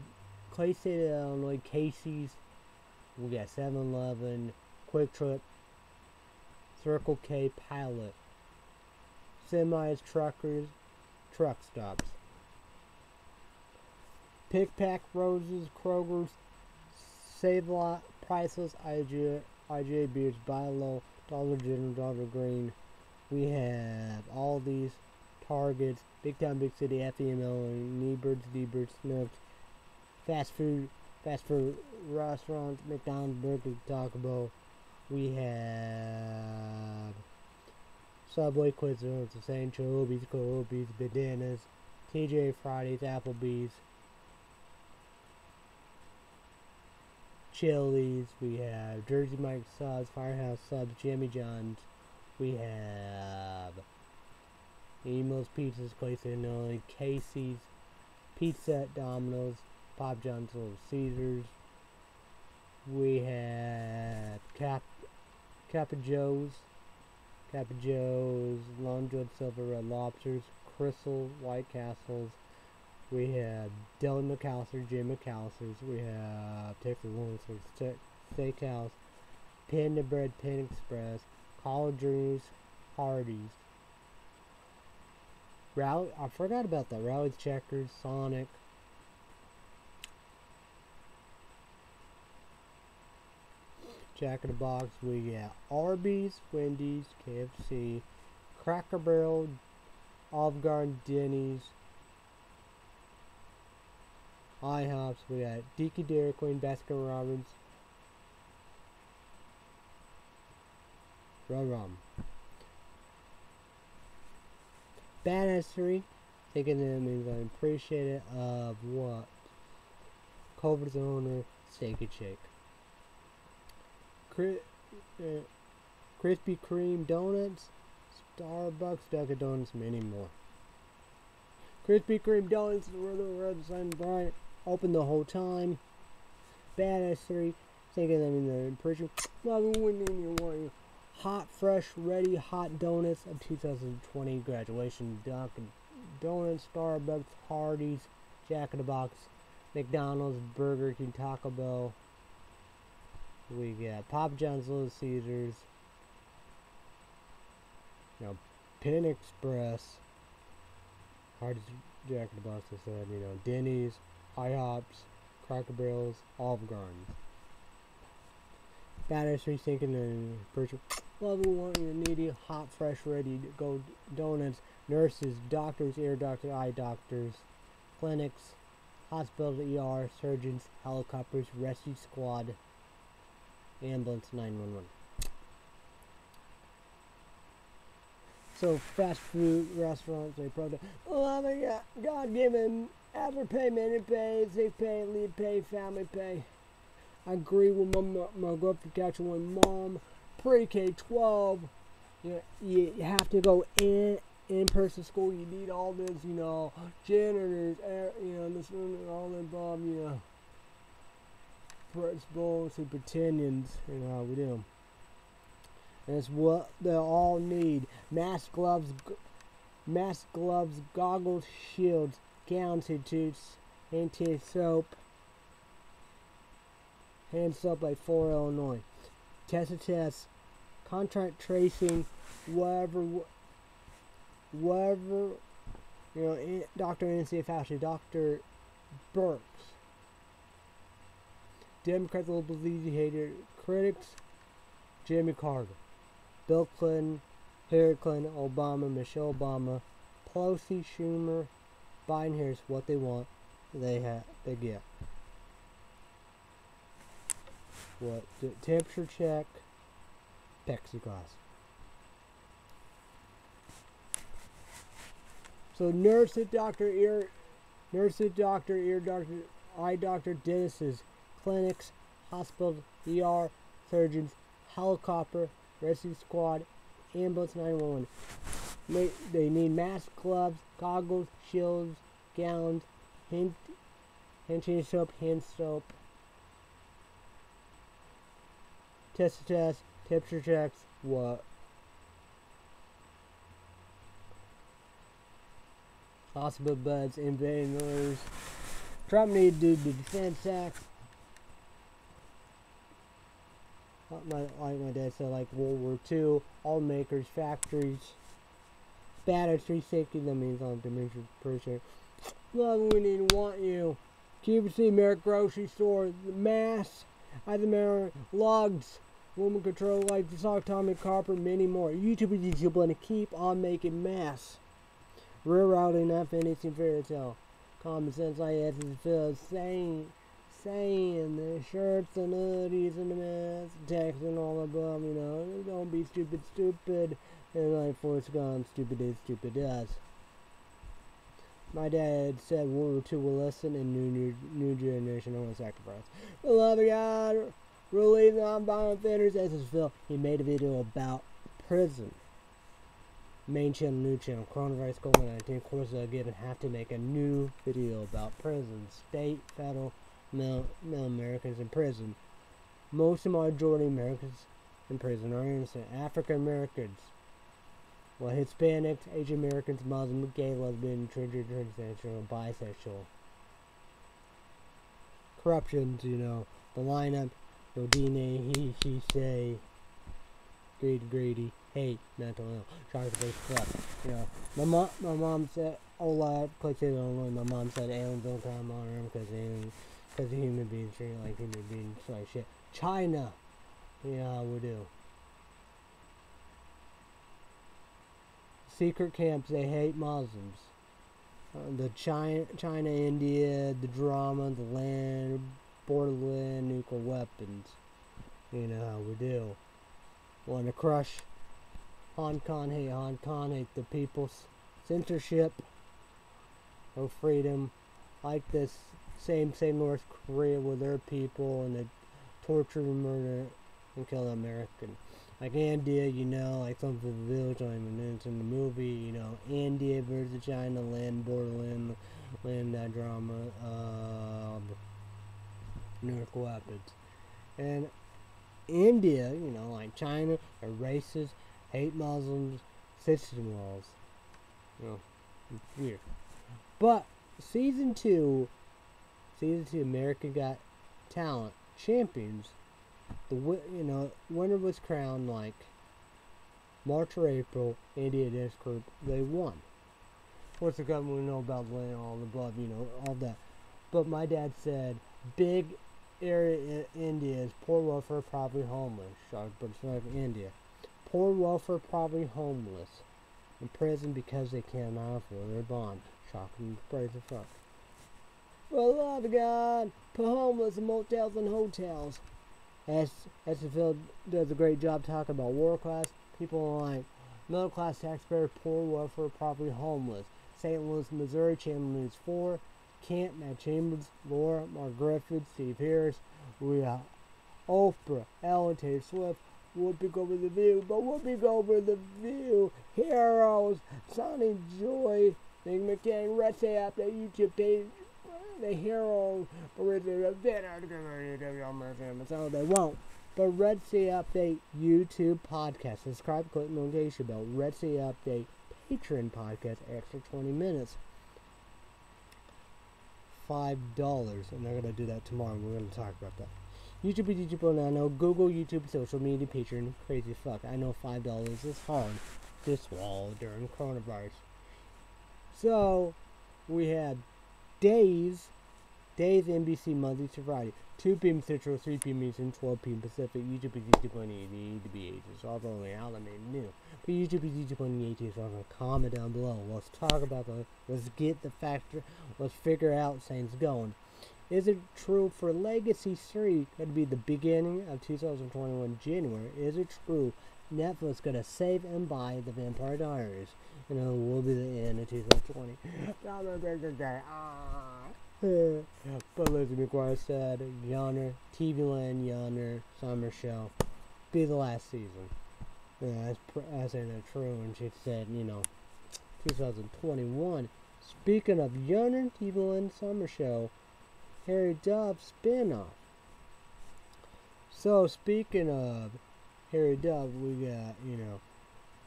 Clay State, Illinois, Casey's. We got 7-Eleven, Quick Trip, Circle K, Pilot, semis, truckers, truck stops. Pick Pack, Roses, Kroger's, Save Lot, Priceless, IGA, IGA Beers, Buy Low, Dollar General, Dollar Green. We have all these Targets, Big Town, Big City, FEML, Neebirds, D-Birds, Snips, fast food, fast food restaurants, McDonald's, Burger, Taco Bell. We have Subway, Quiznos, St. Chobies, Kobe's, Bananas, TJ Fridays, Applebee's, Chili's, we have Jersey Mike's Subs, Firehouse Subs, Jimmy John's, we have Emos Pizzas, Clayton Illinois, Casey's, Pizza Domino's, Pop John's, Little Caesars, we have Cap, Kappa Joe's, Kappa Joe's, Long John Silver Red Lobsters, Crystal, White Castles, we have Dylan McAllister, Jim McAllister's. We have Texas Lawrence Steakhouse, Panda Bread, Pan Express, Dreams, Hardee's. Rally, I forgot about that. Rally's Checkers, Sonic. Jack in the Box. We got Arby's, Wendy's, KFC, Cracker Barrel, Olive Garden, Denny's, IHOPs, we got Dickey Dairy Queen, Baskin Robbins, Rum Rum. Badassery, taking them means I appreciate it of what? Culver's owner, Steak and Shake. Uh, Krispy Kreme Donuts, Starbucks, Dunkin' Donuts, many more. Krispy Kreme Donuts, where the red sun bright open the whole time. Badass 3, thinking them in the prison. Hot, fresh, ready, hot donuts of 2020 graduation. Dunkin' Donuts, Starbucks, Hardee's, Jack in the Box, McDonald's, Burger King, Taco Bell. We got Papa John's, Little Caesars. You know, Pin Express. Hardee's, Jack in the Box, I said, you know, Denny's, IHOPs, Cracker Barrels, Olive Gardens. Badass rethinking and virtual level one your needy, hot, fresh, ready to go donuts, nurses, doctors, ear doctors, eye doctors, clinics, hospital, ER, surgeons, helicopters, rescue squad, ambulance 911. So fast food restaurants, they probably, oh God, God given after pay, minute pay, sick pay, lead pay, family pay. I agree with my, my, growth protection with mom, pre-K 12, you, you, you have to go in in-person school. You need all this, you know, janitors, you know, this and all above, you know, principals, superintendents, you know we do. And it's what they all need: mask, gloves, mask, gloves, goggles, shields, gowns, suits, anti-soap, hand soap like 4 Illinois. Test test, contract tracing, whatever, whatever, you know, eh, Dr. Nancy Fauci, Dr. Birx, Democrats will believe hater critics, Jimmy Carter, Bill Clinton, Hillary Clinton, Obama, Michelle Obama, Pelosi, Schumer, Biden. Here's what they want. They have. They get. What? Temperature check. Plexiglass. So nurse at doctor, ear, nurse at doctor, ear doctor, eye doctor, dentists, clinics, hospital, ER, surgeons, helicopter, rescue squad, ambulance 911. They need masks, gloves, goggles, shields, gowns, hand, hand soap, hand soap, test test, temperature checks, what? Hospital beds, invaders. Trump needed to do the Defense Act. My, like my dad said, like World War II, all makers, factories, battery safety, that means on dimension pressure. Love, we need to want you. QVC, Merrick Grocery Store, the mass, Eisenhower, logs, woman control, like the sock, Tommy Carper, many more. YouTube is going to keep on making mass. Rerouting finishing fairy tale. Common sense I have is feel saying saying the shirts and hoodies and the masks, text and all above, you know, don't be stupid, stupid. And like Forrest Gump, stupid is, stupid does. My dad said World War II will listen and new, new, new generation will sacrifice. The love of God, relieve non-violent offenders as his film. He made a video about prison main channel, new channel, coronavirus COVID-19. Of course, they're going to have to make a new video about prison, state, federal, male, male Americans in prison. Most of majority Americans in prison are innocent. African Americans, well, Hispanics, Asian Americans, Muslim, gay, lesbian, transgender, transsexual, bisexual. Corruptions, you know, the lineup, Rodine, he, she, say, greedy, greedy hate mental illness. Shark based club. You know, my mom, my mom said, oh, live, click it on My mom said aliens don't come on Earth because aliens, because human beings treat like human beings like shit. China, yeah, we do. Secret camps, they hate Muslims. Uh, the China, China, India, the drama, the land, borderland, nuclear weapons. You know how we do. Want to crush Hong Kong, hey Hong Kong, hate the people's censorship, no freedom, like this same same North Korea with their people and they torture, and murder, and kill the American. Like India, you know, like some of the village I mean, it's in the movie, you know, India versus China, land, borderland, land that drama, uh, nuclear weapons. And India, you know, like China, are racist, hate Muslims, citizen laws. You know, weird. But season two, season two, America Got Talent champions. The you know winner was crowned like March or April. India Dance Group they won. Of course, the government know about land, all the above, you know, all that. But my dad said big area in India is poor welfare, probably homeless. Shark, but it's like India poor welfare probably homeless in prison because they cannot afford their bond. Shocking praise the fuck. For the love of God, put homeless in motels and hotels. As Essenfield does a great job talking about world class, people like middle class taxpayer, poor welfare poverty homeless. St. Louis, Missouri, Channel News 4, Kent, Matt Chambers, Laura, Mark Griffith, Steve Harris, Rhea Oprah, Ellen, Taylor Swift, Whoopi Goldberg the View, but Whoopi Goldberg the View, Heroes, Sonny Joy, Nick McCain, Red Say App, the YouTube page, the the so they won't. But Red State Update YouTube podcast. Subscribe, click notification bell. Red State Update Patreon podcast, extra 20 minutes. $5. And they're going to do that tomorrow. We're going to talk about that. YouTube, YouTube, Nano, Google, YouTube, social media, Patreon, crazy fuck. I know $5 is hard this wall during coronavirus. So, we had days, days NBC Monday to Friday. 2 p.m. Central, 3 p.m. Eastern, 12 p.m. Pacific. YouTube is YouTube on to be ages. Although they all new. But YouTube is YouTube on the ages. So comment down below. Let's talk about the. Let's get the factor. Let's figure out things going. Is it true for Legacy 3 going to be the beginning of 2021 January? Is it true Netflix going to save and buy the Vampire Diaries? You know, we'll be the end of 2020. [LAUGHS] but Lizzie McGuire said, Younger, TV Land, Younger, Summer Show, be the last season. Yeah, that's, ain't that true. And she said, you know, 2021. Speaking of Younger, TV Land, Summer Show, Hilary Duff spinoff. So, speaking of Hilary Duff, we got, you know,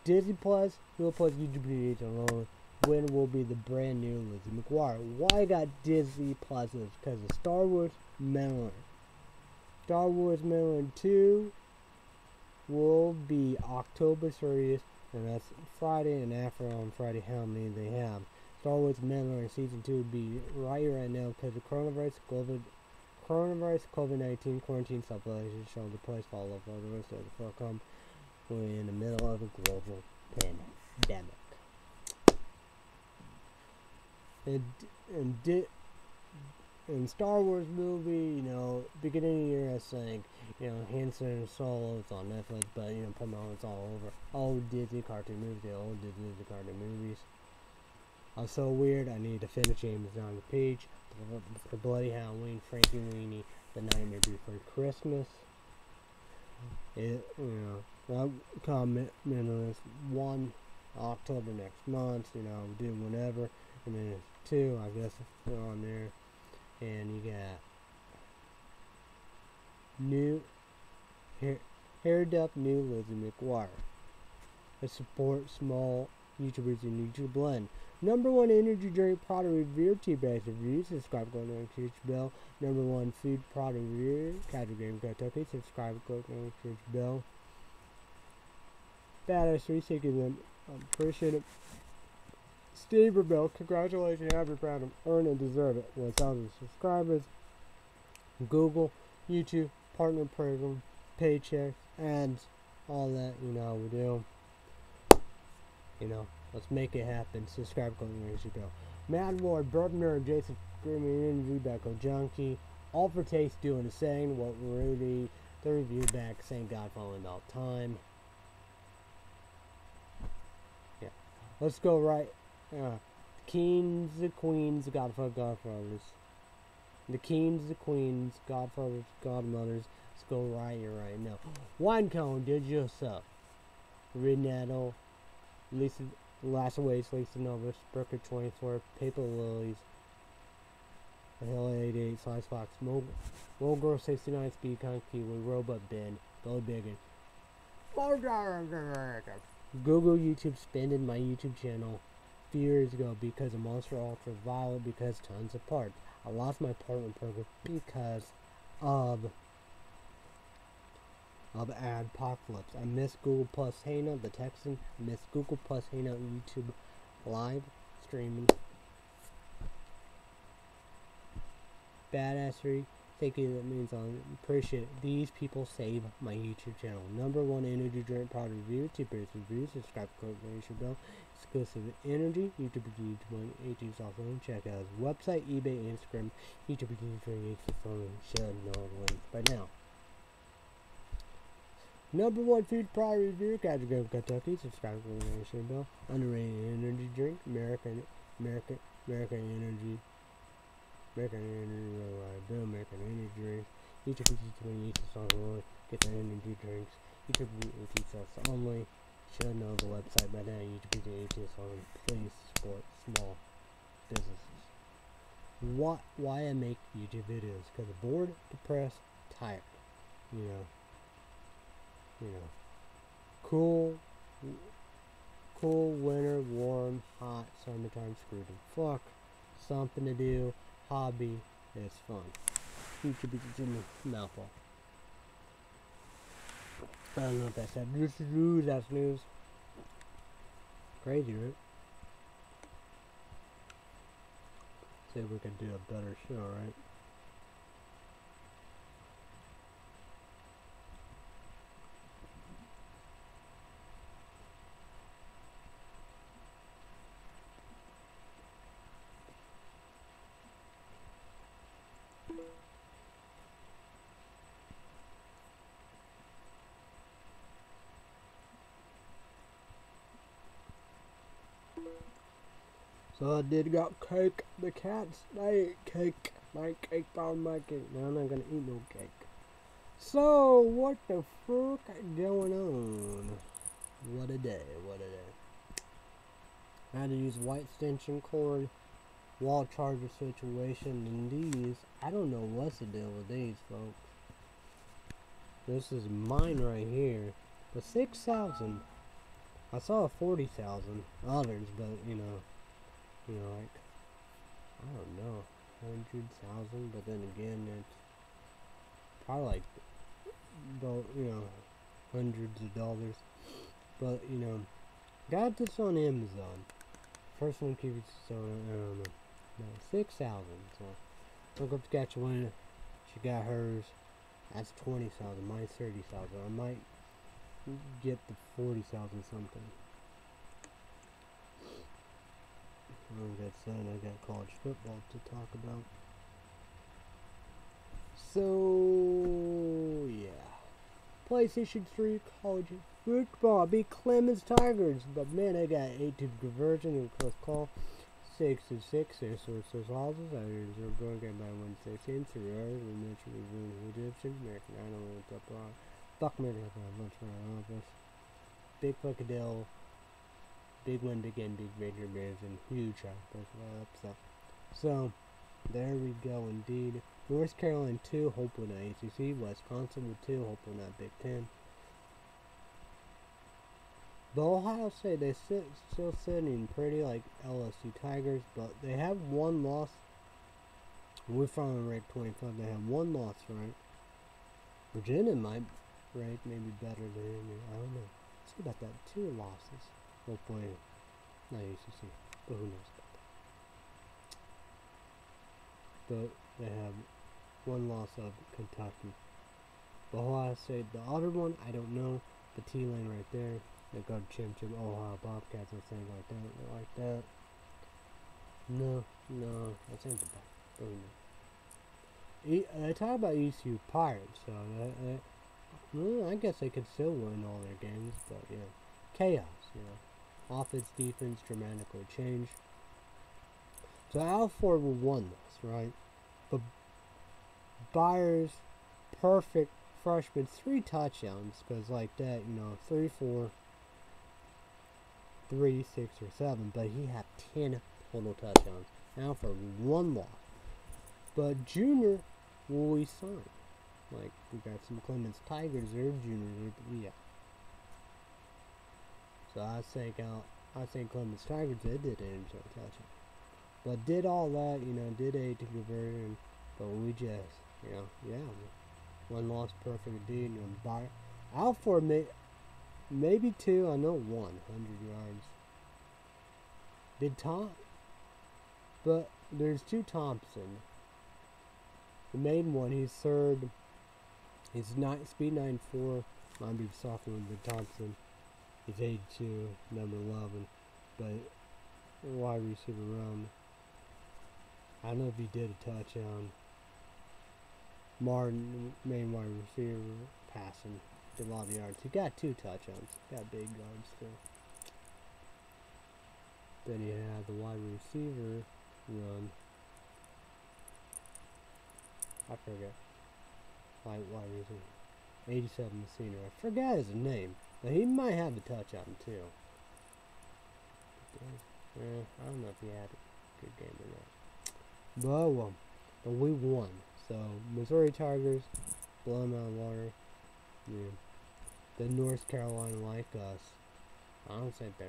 Disney Plus, Hulu Plus, YouTube alone when will be the brand new Lizzie McGuire. Why I got Disney Plus is because of Star Wars Mandalorian. Star Wars Mandalorian 2 will be October 30th, and that's Friday, and after on Friday how many they have. Star Wars Mandalorian Season 2 will be right right now because of coronavirus, COVID, coronavirus, COVID-19, quarantine, showing the place fall off all the rest of the come. We're in the middle of a global pandemic and and did in Star Wars movie, you know, beginning of the year, I think, you know, Hanson and Solo, it's on Netflix, but, you know, Paramount, it's all over. All Disney cartoon movies, the old Disney cartoon movies. I'm so weird, I need to finish James on the page. The Bloody Halloween, Frankenweenie, The Nightmare Before Christmas. It, you know, comment, you know, one October next month, you know, do whenever, and then two, I guess, on there. And you got new hair, haired up new Lizzie McGuire. I support small YouTubers in YouTube Blend. Number one energy drink product review, T-Bags review. Subscribe, go to Church Bell. Number one food product review, Casual Game Kentucky. Subscribe, go to Church Bell. Badass 3, taking them. Um, appreciate it. Steve Rebel, congratulations, you have your proud earn and deserve it. 1,000 subscribers. Google, YouTube, partner program, paycheck, and all that, you know, we do. You know, let's make it happen. Subscribe, go to Go. Mad Lord, Burbner, Jason Screaming Energy, Becco Junkie, All for Taste doing the same. What Rudy, the review back, saying God following all time. Yeah. Let's go right uh, yeah. Kings, the queens, the godfather, godfathers. The kings, the queens, godfathers, godmothers. Let's go right here right now. Wine cone, did yourself. Renetto, Lisa, Last Ways, Lisa Novus, Brooker 24, Paper Lilies, Hill 88, Slice Fox, Mogul 69, Speed Con Kiwi, Robot Ben, Billy Biggin. Google YouTube spending my YouTube channel few years ago because of Monster Ultra Violet because tons of parts. I lost my partner program because of of ad apocalypse. I miss Google Plus Hangout, the Texan. I miss Google Plus Hangout YouTube live streaming. Badassery. Thank you, that means I appreciate. These people save my YouTube channel. Number one energy drink product review, two pairs reviews, subscribe, click, bell exclusive energy, YouTube YouTube 18 software. Check out his website, eBay, Instagram, YouTube YouTube phone. Should know links by now. Number one food product review, Gadget Go Kentucky. Subscribe to notification bell. Underrated energy drink, American, American, American energy. American energy, Bill, American energy drink. YouTube YouTube 18 software. Get the energy drinks. YouTube repeats only. Should know the website by now. YouTube repeats only. Please support small businesses. What? Why I make YouTube videos? Because I'm bored, depressed, tired. You know. You know. Cool. Cool winter, warm, hot, summertime, screwed and fuck. Something to do. Hobby. It's fun. You is in the mouthful. I don't know if that's that. Is news. That's news. Crazy, right? See if we can do a better show, right? I did got cake. The cats ate cake. My cake on my cake. Now I'm not gonna eat no cake. So what the fuck going on? What a day, what a day. I had to use white extension cord, wall charger situation, and these, I don't know what's the deal with these folks. This is mine right here. The 6,000. I saw 40,000 others, but you know, you know, like, I don't know, hundred thousand, but then again, it's probably like, you know, hundreds of dollars. But, you know, got this on Amazon. First one keeps on, I don't know, no, 6,000. So, look up one. She got hers. That's 20,000. Mine's 30,000. I might get the 40,000 something. I got son, I got college football to talk about. So, yeah. PlayStation 3 college football. Beat Clemson Tigers. But man, I got 8 to conversion and close call. 6 to 6. Their sources houses. I are going to by 1 16. Three hours. We mentioned reviewing Egyptian. American Idol. Went up on. Fuck me. Lunch for our office. Big Fuckadell big big end, big major bears, and huge outbursts of upset. So, there we go indeed. North Carolina 2, hopefully not ACC. Wisconsin with 2, hopefully not Big Ten. But Ohio State, they sit, still sitting pretty like LSU Tigers, but they have one loss. We're finally ranked 25. They have one loss, right? Virginia might rank maybe better than I don't know. See about that. Two losses. Hopefully, not ACC, but who knows about that. But they have one loss of Kentucky. But Ohio State, the other one, I don't know. The Tulane right there. They go to Chim Chim, Ohio Bobcats, or something like that. Like that. No, no, that's ain't the best. But who knows. I talk about ECU Pirates, so that, that, well, I guess they could still win all their games, but yeah, chaos, you know. Offense, defense dramatically changed. So Alford won this, right? But Byers, perfect freshman, three touchdowns, because like that, you know, three, four, three, six, or seven, but he had ten total touchdowns. Now for one loss. But Junior, will we sign? Like, we got some Clemson Tigers, they're juniors, yeah. So I think uh, I think Clemson Tigers did did himself touchdown. But did all that, you know, did eight to conversion, but we just, you know, yeah, one loss perfect deed and by Alford may maybe two, I know one hundred yards. Did Tom? But there's two Thompson. The main one, he's third. He's nine, speed nine four. Might be sophomore, but Thompson. He's 82, number 11, but wide receiver run. I don't know if he did a touchdown. Martin, main wide receiver, passing, did a lot of yards. He got two touchdowns. Got big yards too. Then he had the wide receiver run. I forget. Wide, wide receiver. 87 senior. I forgot his name, he might have the touchdown too. Yeah, I don't know if he had a good game or not. But well, but we won. So Missouri Tigers blow them out of water. Yeah. The North Carolina like us. I don't think they're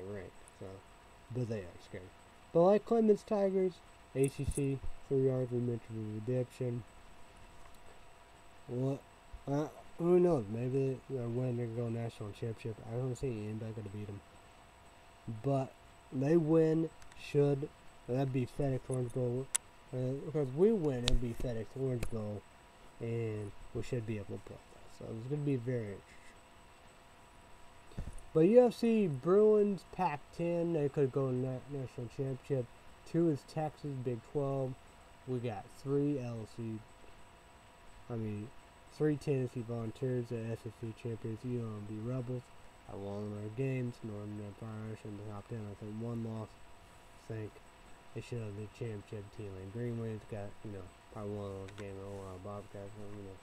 so but they are scary. But like Clemson Tigers, ACC, three yards redemption. What? Uh, who knows? Maybe they're winning to go national championship. I don't see anybody gonna beat them. But they win. Should that'd be FedEx Orange Bowl? Uh, because we win, it'd be FedEx Orange Bowl, and we should be able to play that. So it's gonna be very interesting. But UFC Bruins Pac-10, they could go na- national championship. Two is Texas Big 12. We got three LC. I mean, three Tennessee Volunteers, the SEC champions, UMB Rebels. I won our games. Northern Empire in the top 10. I think one loss. I think they should have the championship team. And Greenway's got, you know, probably one of those games. Oh, uh, Bobcats, you know.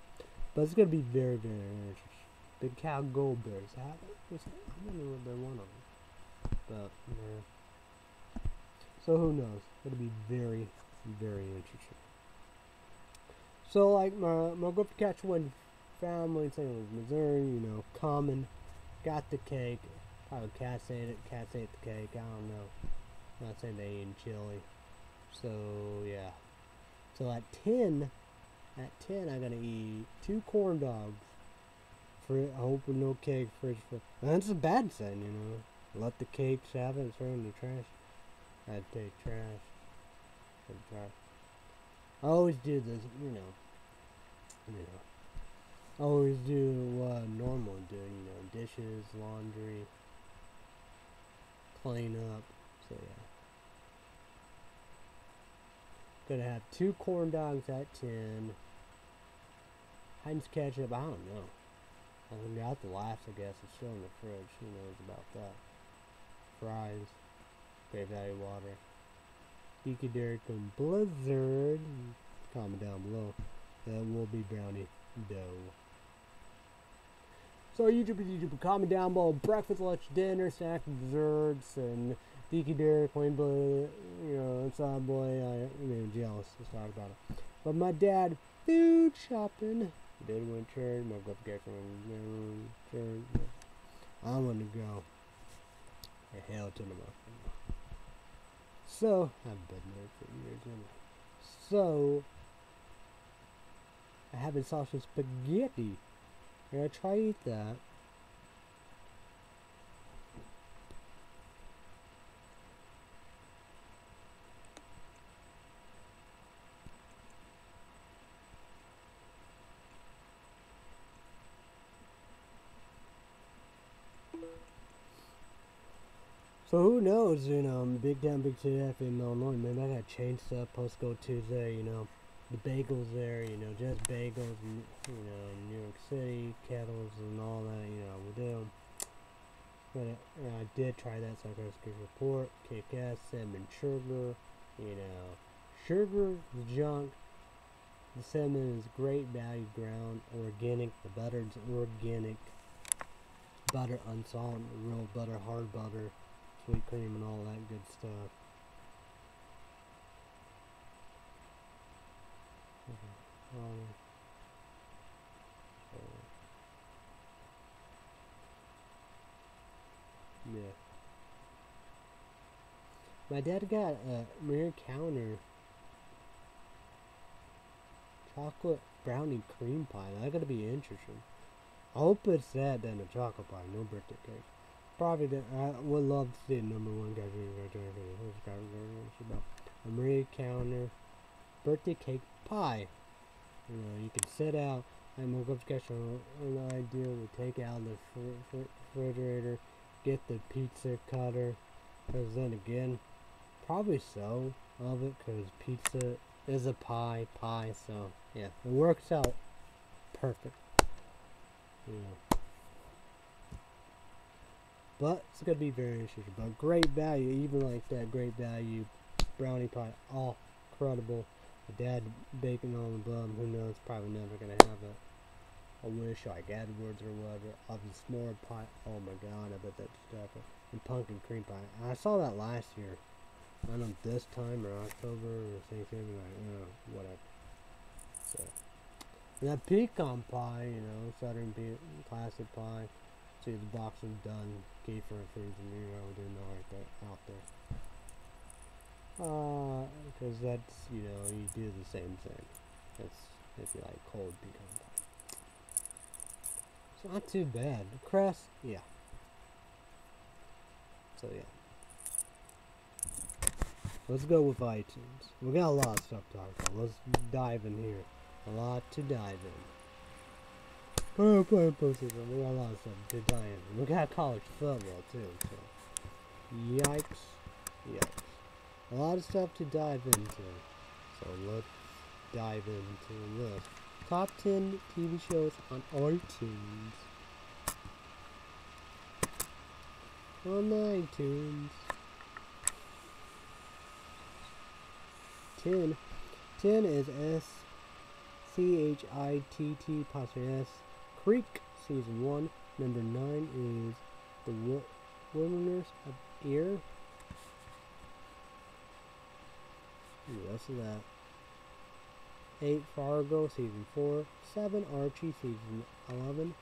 But it's going to be very, very interesting. The Cal Gold Bears. have I wonder what they're one of them. But, yeah. So who knows? It'll be very, very interesting. So, like, my, my Catch One family St. Louis, Missouri, you know, common, got the cake. Probably cats ate it, cats ate the cake, I don't know. Not saying they ate chili. So, yeah. So at 10, at 10, I'm gonna eat two corn dogs. Hope with no cake, fridge full. That's a bad sign, you know. Let the cakes have it, throw it in the trash. I'd take trash. I'd trash. I always do this, you know. You know. I always do what I normally do, you know, dishes, laundry, clean up. So yeah. Gonna have two corn dogs at ten. Heinz ketchup, I don't know. I got the last, I guess. It's still in the fridge. Who knows about that? Fries. Great value water. Geeky Derrick and Blizzard. Comment down below. That will be brownie dough. So YouTube, YouTube, comment down below. Breakfast, lunch, dinner, snack, desserts, and Geeky Derrick, Wayne Boy, you know, inside boy. I, I mean, jealous. Let's talk about it. But my dad, food shopping. Did went church, my from church. I want to go. Hell to the muffin. So, I've been there for years anyway. So, I have been sausage spaghetti. I try to eat that? Who knows, you know, Big Town Big City in Illinois, maybe I gotta change stuff, post go Tuesday, you know. The bagels there, you know, just bagels, you know, New York City, kettles and all that, you know, we do. But uh, I did try that, good report. Kick ass, cinnamon sugar, you know, sugar is junk. The cinnamon is great value ground, organic. The butter's organic. Butter unsalted, real butter, hard butter sweet cream and all that good stuff. Um, so, yeah. My dad got a mirror counter chocolate brownie cream pie. That's gonna be interesting. I hope it's that than a chocolate pie, no birthday cake. Probably did. I would love to see number one guys. A Marie counter, birthday cake pie. You know, you can sit out. I'm gonna go sketch an, idea. We take out the fr fr refrigerator, get the pizza cutter. Cause then again, probably so of it. Cause pizza is a pie, pie. So yeah, it works out perfect. Yeah. But it's going to be very interesting. But great value, even like that great value brownie pie. All incredible. My dad baking on the bum. Who knows? Probably never going to have it. I wish like Edwards or whatever of the s'more pie. Oh my god, I bet that's stuff. And pumpkin cream pie. I saw that last year. I don't know this time or October or Thanksgiving, like, uh, whatever. So, and that pecan pie, you know, Southern pe- classic pie. See, the box is done. And you know, doing all right there, out there. Uh, because that's, you know, you do the same thing. That's if you like cold pecan. It's not too bad. The crust, yeah. So yeah. Let's go with iTunes. We got a lot of stuff to talk about. Let's dive in here. A lot to dive in. Oh, play posters. We got a lot of stuff to dive in. We got college football too. So, yikes, yikes. A lot of stuff to dive into. So let's dive into this. Top 10 TV shows on iTunes. On iTunes. 10. 10 is S C H I T T apostrophe S. Creek season 1. Number 9 is The Wi- Wilderness of Ear. Rest of that. 8 Fargo season 4. 7 Archie season 11.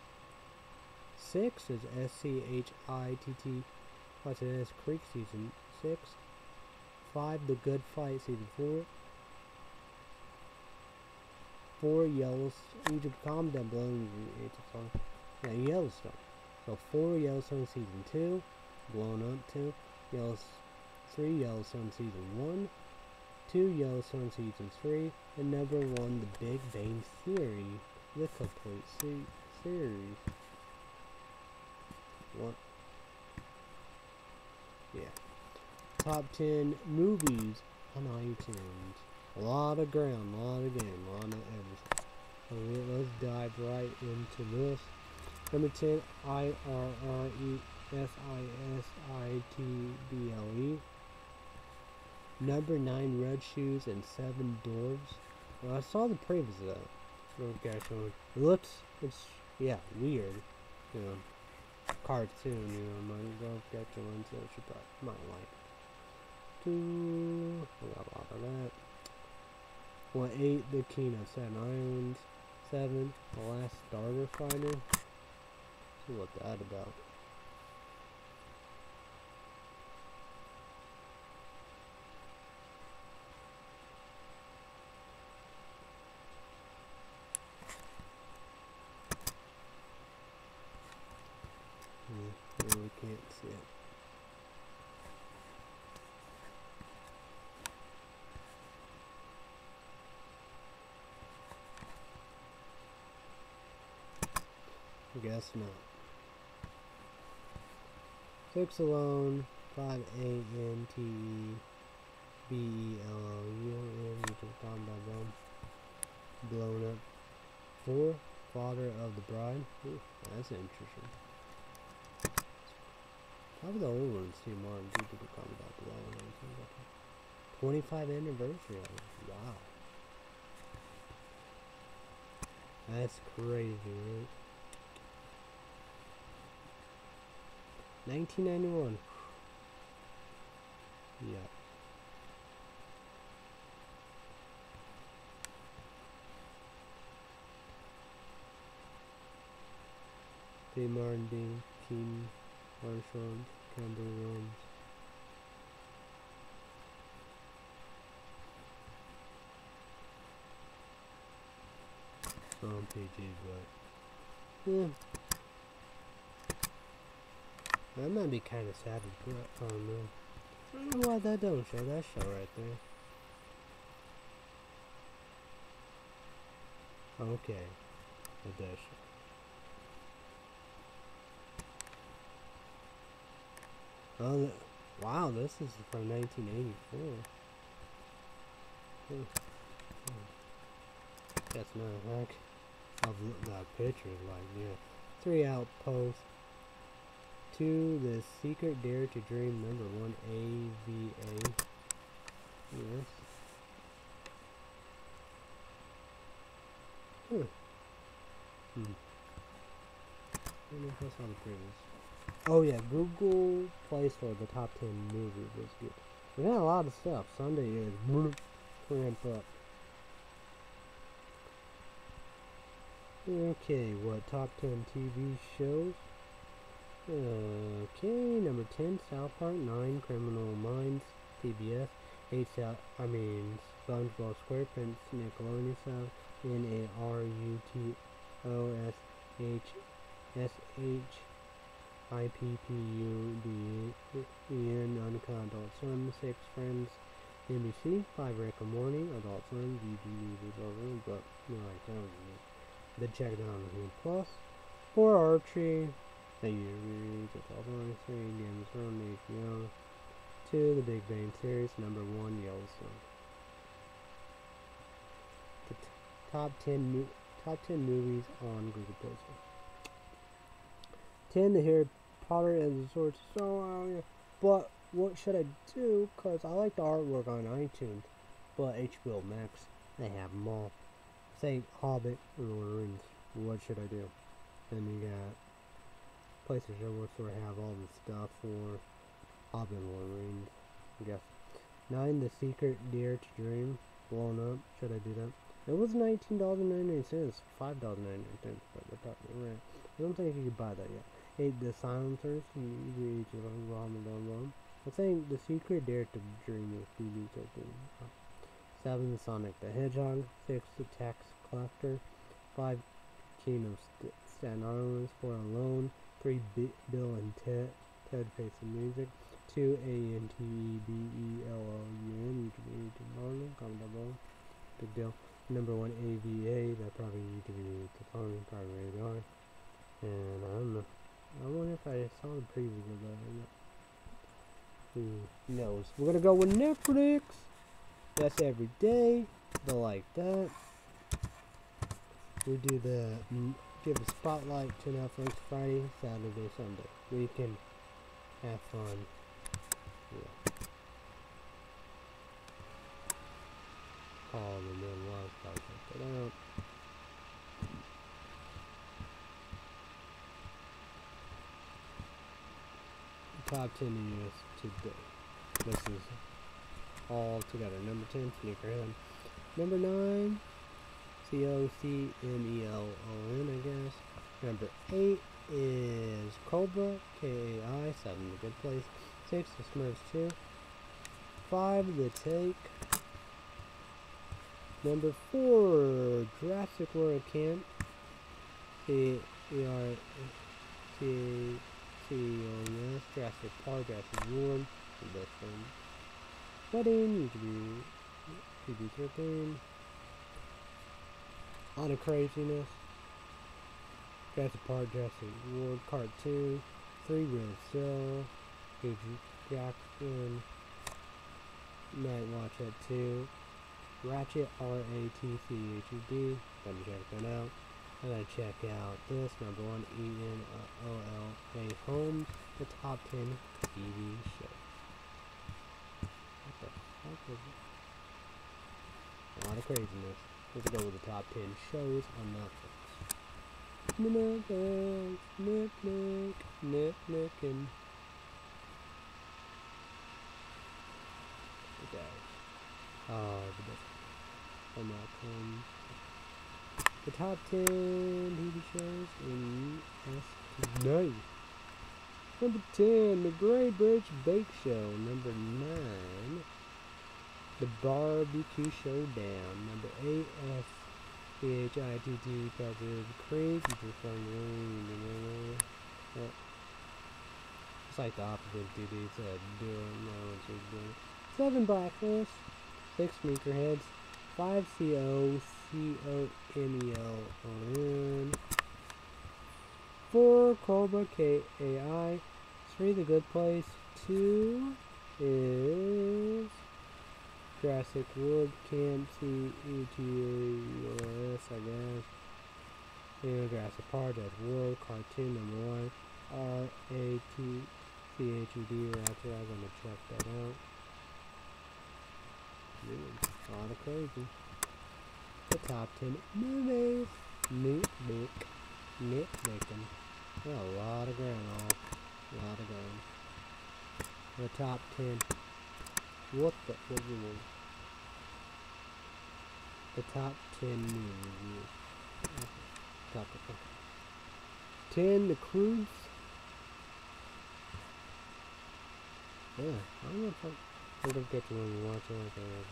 6 is S C H I T T apostrophe S Creek season 6. 5 The Good Fight season 4. 4 Yellowstone. You calm down below. It's a. Yeah, Yellowstone. So 4 Yellowstone season 2. Blown up 2. Yellowstone. 3 Yellowstone season 1. 2 Yellowstone season 3. And number 1 The Big Bang Theory. The complete se- series. What? Yeah. Top 10 movies on iTunes. A lot of ground, a lot of game, a lot of everything. So let's dive right into this. Number 10, I R R E S I S I T B L E. Number 9, Red Shoes and Seven Dwarves. Well, I saw the previous of that. Okay, so it looks, it's, yeah, weird. You know, cartoon, you know, might go get you one, so you probably might like two. We got a lot of that. One eight, the of Seven Islands. Seven, the Last Starter Fighter. See what that about. Hmm, really can't see it. Guess not. Six alone, five A N T E B E L O U N. You can find by them. Blown up. Four, father of the bride. Ooh, that's interesting. Probably the old ones too, Martin. People could comment about everything like that. 25 anniversary of it. Wow. That's crazy, right? 1991. Yeah. Dean, Keen, Armstrong, Campbell Williams. On PG, but yeah. That might be kind of sad, but I don't know. I don't know why that don't show that show right there. Okay, it does show. Oh, wow, this is from 1984. Hmm. That's not heck of the pictures, like, yeah. Three outposts. Two, The Secret Dare to Dream, number one, AVA. Yes. Hmm. Hmm. don't know if I saw the previews. Oh yeah, Google Play Store, the top 10 movies was good. We got a lot of stuff. Sunday is [LAUGHS] ramp up. Okay, what top 10 TV shows? Okay, number 10, South Park, 9, Criminal Minds, CBS, 8, South, I mean, SpongeBob SquarePants, Nickelodeon South, N-A-R-U-T-O-S-H-I-P-P-U-D-E-N, Uncut Adult Swim, 6, Friends, NBC, 5, Rick and Morty, Adult Swim, DVD, but, no, I don't know. Then check Hulu Plus, 4, Archie, the year reads, it's all on three, Game of Thrones, HBO, 2, The Big Bang Series, number 1, Yellowstone. The top 10 top 10 movies on Google Play Store. 10, The Harry Potter and the Sorcerer's Stone, but what should I do? Because I like the artwork on iTunes, but HBO Max, they have them all. Say Hobbit or Lord of the Rings, what should I do? Then you got PlayStation Network store have all the stuff for Hobbit and I guess. 9. The Secret Dare to Dream, blown up, should I do that? It was $19.99, $5.99, but they're right. I don't think you could buy that yet. 8. The Silencers, you I'm saying The Secret Dare to Dream is PG-13. 7. The Sonic the Hedgehog. 6. The Tax Collector. 5. Kingdom St- Staten Island. 4. Alone. 3. B- Bill and Ted. Ted Face the Music. 2. A N T E B E L O U N. YouTube YouTube Marlon. Comment down below. Big deal. Number 1 AVA. That probably YouTube the phone. Probably radar. And I don't know. I wonder if I saw the preview of that or not. Who knows? We're gonna go with Netflix. That's every day. They like that. We do the give a spotlight to Netflix Friday, Saturday, Sunday. We can have fun. Yeah. Call them in love, check it out. Top 10 news today. This is all together. Number 10, Sneakerhead. Number 9, C-O-C-M-E-L-O-N, I guess. Number 8 is Cobra, K-A-I, 7, The Good Place, 6, The Smurfs 2, 5, The Take, number 4, Jurassic World Camp, C-E-R-T-A-T-O-N-S, Jurassic Park, Jurassic World, the best one, Wedding, you could be, you could be 13, on the craziness. Jurassic Park, Jurassic World, cartoon, 2, 3 with Silver, Jack Jackson, Night Watch at 2, Ratchet, R-A-T-C-H-E-D, gotta check that out. I gotta check out this, number 1, E-N-O-L-A Holmes, the top 10 TV shows. What the fuck is it? A lot of craziness. Let's go with the top 10 shows on Netflix. Netflix, Netflix, Netflix, and the guys. Oh, the best. On that the top 10 TV shows in US tonight. Number 10, The Great British Bake Show. Number 9, The Barbecue Showdown. Number 8, S C H I T T Patrick Creek. You just It's like the opposite of DD said. Do it, no, it's just doing. 7 Blacklist. 6 Sneakerheads. 5 C O C O M E L O N. 4 Cobra K A I. 3 The Good Place. 2 is Jurassic World Camp C E T A O S I guess. And Jurassic Park Dead World Cartoon number 1. R A T C H E D Ratchet. I'm gonna check that out. Dude, a lot of crazy. The top 10 movies. Nick Nick. Nick Bacon. A lot of ground off. A lot of ground. The top 10. What the? What? The top 10 new reviews. Okay. Top 10. Okay. 10 the cruise. Yeah, I don't know if I. I don't get to when you watch it. To it.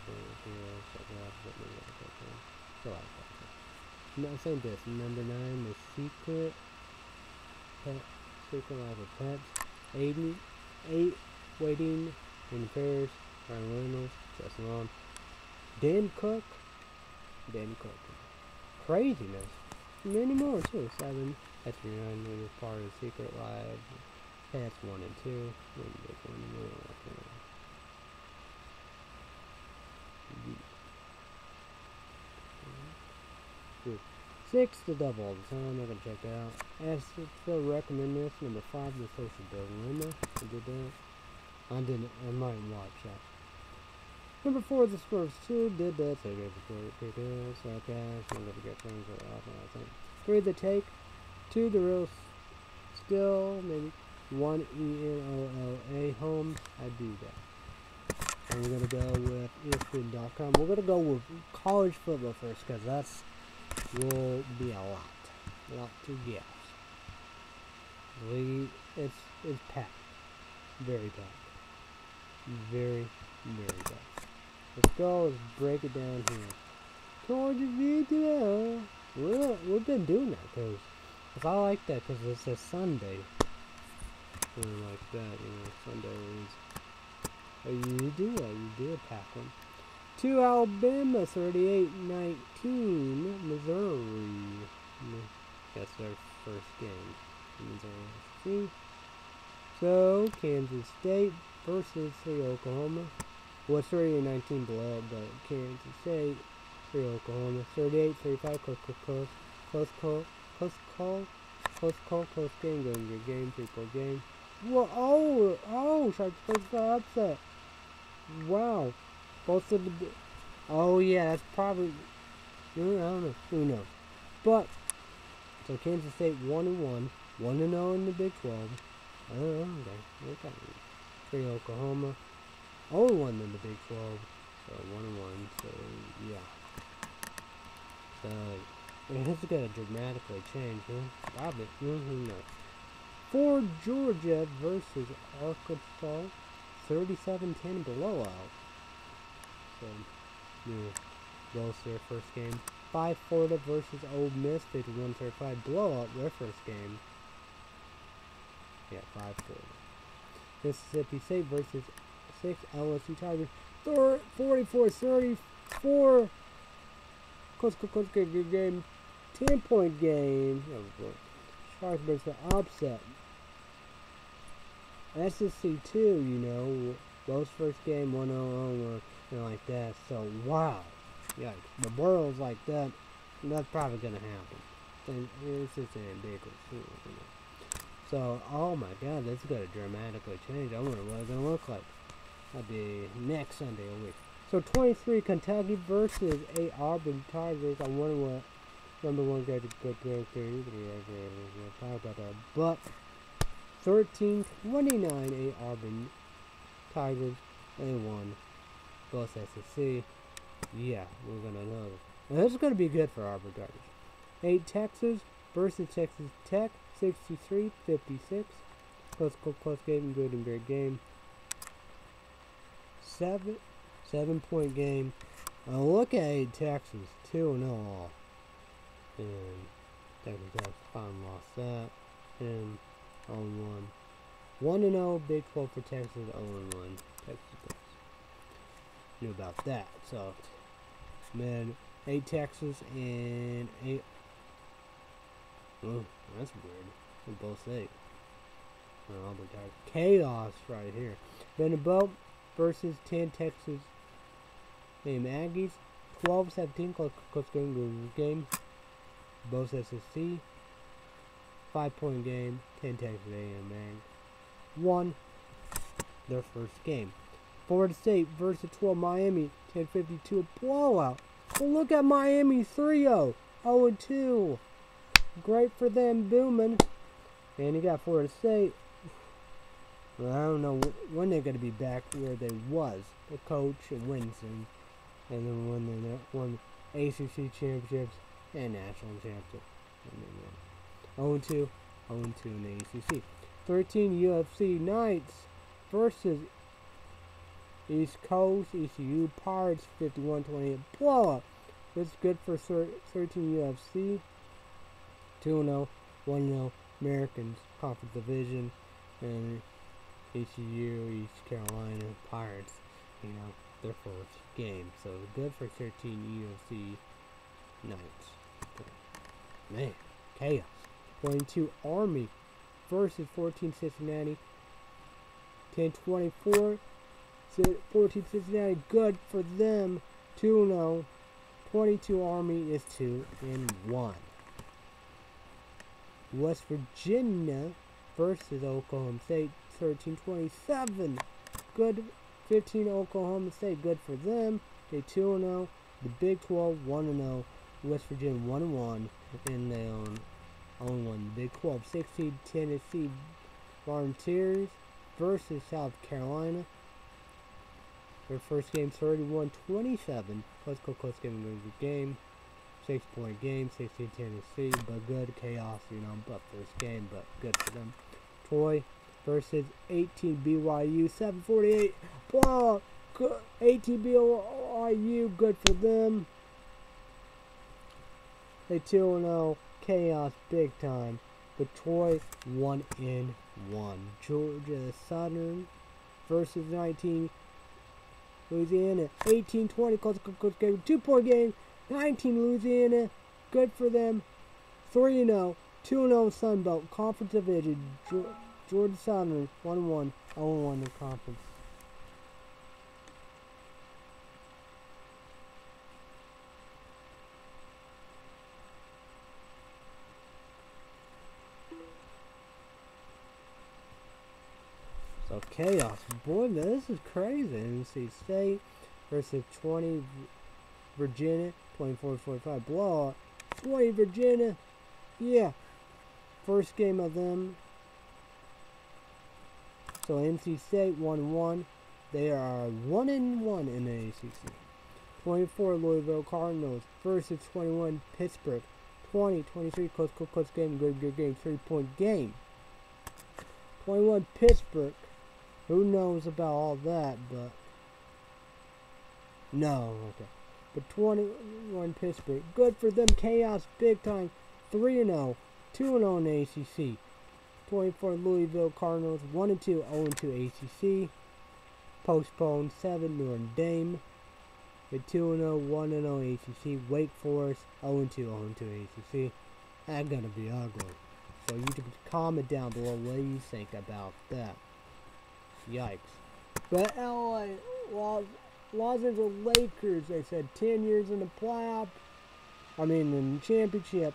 So I like. No, same this. Number 9, The Secret. Pet. Secret Life of Pets. 80. 8. Waiting in Paris. Ryan Reynolds. Justin Long. Dane Cook. Dane Cook. Craziness. Many more too. Seven. That's nine when part of Secret Life. Pets one and two. One big. Six, the double all the time. I'm gonna check that out. As still recommend this. Number five, the social dilemma. I did that. I didn't. I might watch that. Number four, the Spurs two did that. So good for pick this. Okay, so gonna get things are awesome. I think. Three, the take. Two, the real still. Maybe one E N O L A home. I do that. And we're gonna go with ESPN.com. We're gonna go with college football first because that's will be a lot, a lot to guess. We it's it's packed, very packed, very very packed. Let's go. Let's break it down here. Georgia video. We're, we've been doing that because I like that because it's a Sunday. Something like that, you know, Sunday is. Oh, you do that. You do a pack one. To Alabama, 38-19, Missouri. That's their first game. Missouri. So, Kansas State versus 3 Oklahoma. Well, it's 38-19 below, but Kansas State, 3 Oklahoma. 38-35, close, close, close, close call, close call, close call, close game, going good game, three game. Whoa, oh, oh, Sharks first got upset. Wow. Both of the. Oh, yeah, that's probably. I don't know. Who knows? But, so Kansas State 1 and 1, 1 and 0 in the Big 12. Oh, okay. Okay. Three Oklahoma. Only one in the Big 12. So 1 and 1. So, yeah. So, it's going to dramatically change, huh? Probably. Mm-hmm, no. For Georgia versus Arkansas, 37-10 blowout. So, yeah, both their first game. 5 Florida versus Ole Miss, 51-35 blowout their first game. Yeah, 5 Florida. Mississippi State versus 6 LSU Tigers, 44-34. Close, close, close, good, game. 10 point game. Oh, Sharks versus the upset. SSC 2, you know, those first game 1 0 or you like that. So, wow. Yikes. The world's like that, that's probably going to happen. It's just ambiguous. So, oh my god, this is going to dramatically change. I wonder what it's going to look like. That'll be next Sunday a week. So, 23 Kentucky versus 8 Auburn Tigers. I wonder what number one guy to go through. Uh, talk about that. But, 13 29 8 Auburn Tigers. They won both SEC. Yeah, we're gonna know. And this is gonna be good for Auburn Tigers. 8 Texas versus Texas Tech, 63 56. Close, close, close game, good and great game. Seven, seven point game. Uh, look at 8 Texas, 2 and 0 all. And Texas Tech finally lost that. And on 1. 1 and 0, Big 12 for Texas, 0 and 1. Texas knew about that. So, man, eight Texas and eight. Oh, that's weird. We both eight. Oh, but got chaos right here. Vanderbilt versus 10 Texas A&M Aggies. 12 17 close, game. Both SSC. Five point game. 10 Texas A&M. Won their first game. Florida State versus 12 Miami, 1052 a blowout. Well, look at Miami 3 0, 0 2. Great for them, booming. And you got Florida State. Well, I don't know when they're going to be back where they was. The coach and Winston. And then when they won ACC championships and national championship. Mean, yeah. 0-2. 0-2 in the ACC. 13 UCF Knights versus East Coast, ECU Pirates, 51-28 blowout. That's good for 13 UFC. 2-0, 1-0 Americans Conference Division, and ECU East Carolina Pirates. You know their first game, so good for 13 UCF Knights. Man, chaos. 22 Army versus 14 Cincinnati. 10 24. 14 Cincinnati, good for them. 2 0. 22 Army is 2 and 1. West Virginia versus Oklahoma State. 13 27. Good. 15 Oklahoma State, good for them. They 2 0. The Big 12 1 0. West Virginia 1 1. And they own own one. The Big 12 16 Tennessee Volunteers versus South Carolina. Their first game 31 27. Let's go close game good game. Six point game, 16 Tennessee, but good chaos, you know, but first game, but good for them. Troy versus 18 BYU, 748. Wow, 18 BYU, good for them. They 2 0 chaos big time. But Troy 1 in 1. Georgia Southern versus 19 Louisiana. 18 20 close, close game. Two point game. 19 Louisiana. Good for them. 3 0. 2 0 Sunbelt. Conference Division. Georgia Southern 1 1. 0 1 in conference. So chaos. Boy, this is crazy. NC State versus 20 Virginia. 24-45 blowout. 20 Virginia. Yeah. First game of them. So NC State 1-1. They are 1 and 1 in the ACC. 24 Louisville Cardinals versus 21 Pittsburgh. 20, 23 close, close, close game, good, good game, three point game. 21 Pittsburgh. Who knows about all that, but no, okay. But 21 Pittsburgh, good for them. Chaos, big time. 3 0, 2 0 in the ACC. 24 Louisville Cardinals, 1 and 2, 0 and 2 ACC. Postponed 7 Notre Dame. The 2 0, 1 0 ACC. Wake Forest, 0 and 2, 0 and 2 ACC. That's gonna be ugly. So you can comment down below what you think about that. Yikes. But LA, Los, Los Angeles Lakers, they said 10 years in the playoff. I mean, in the championship.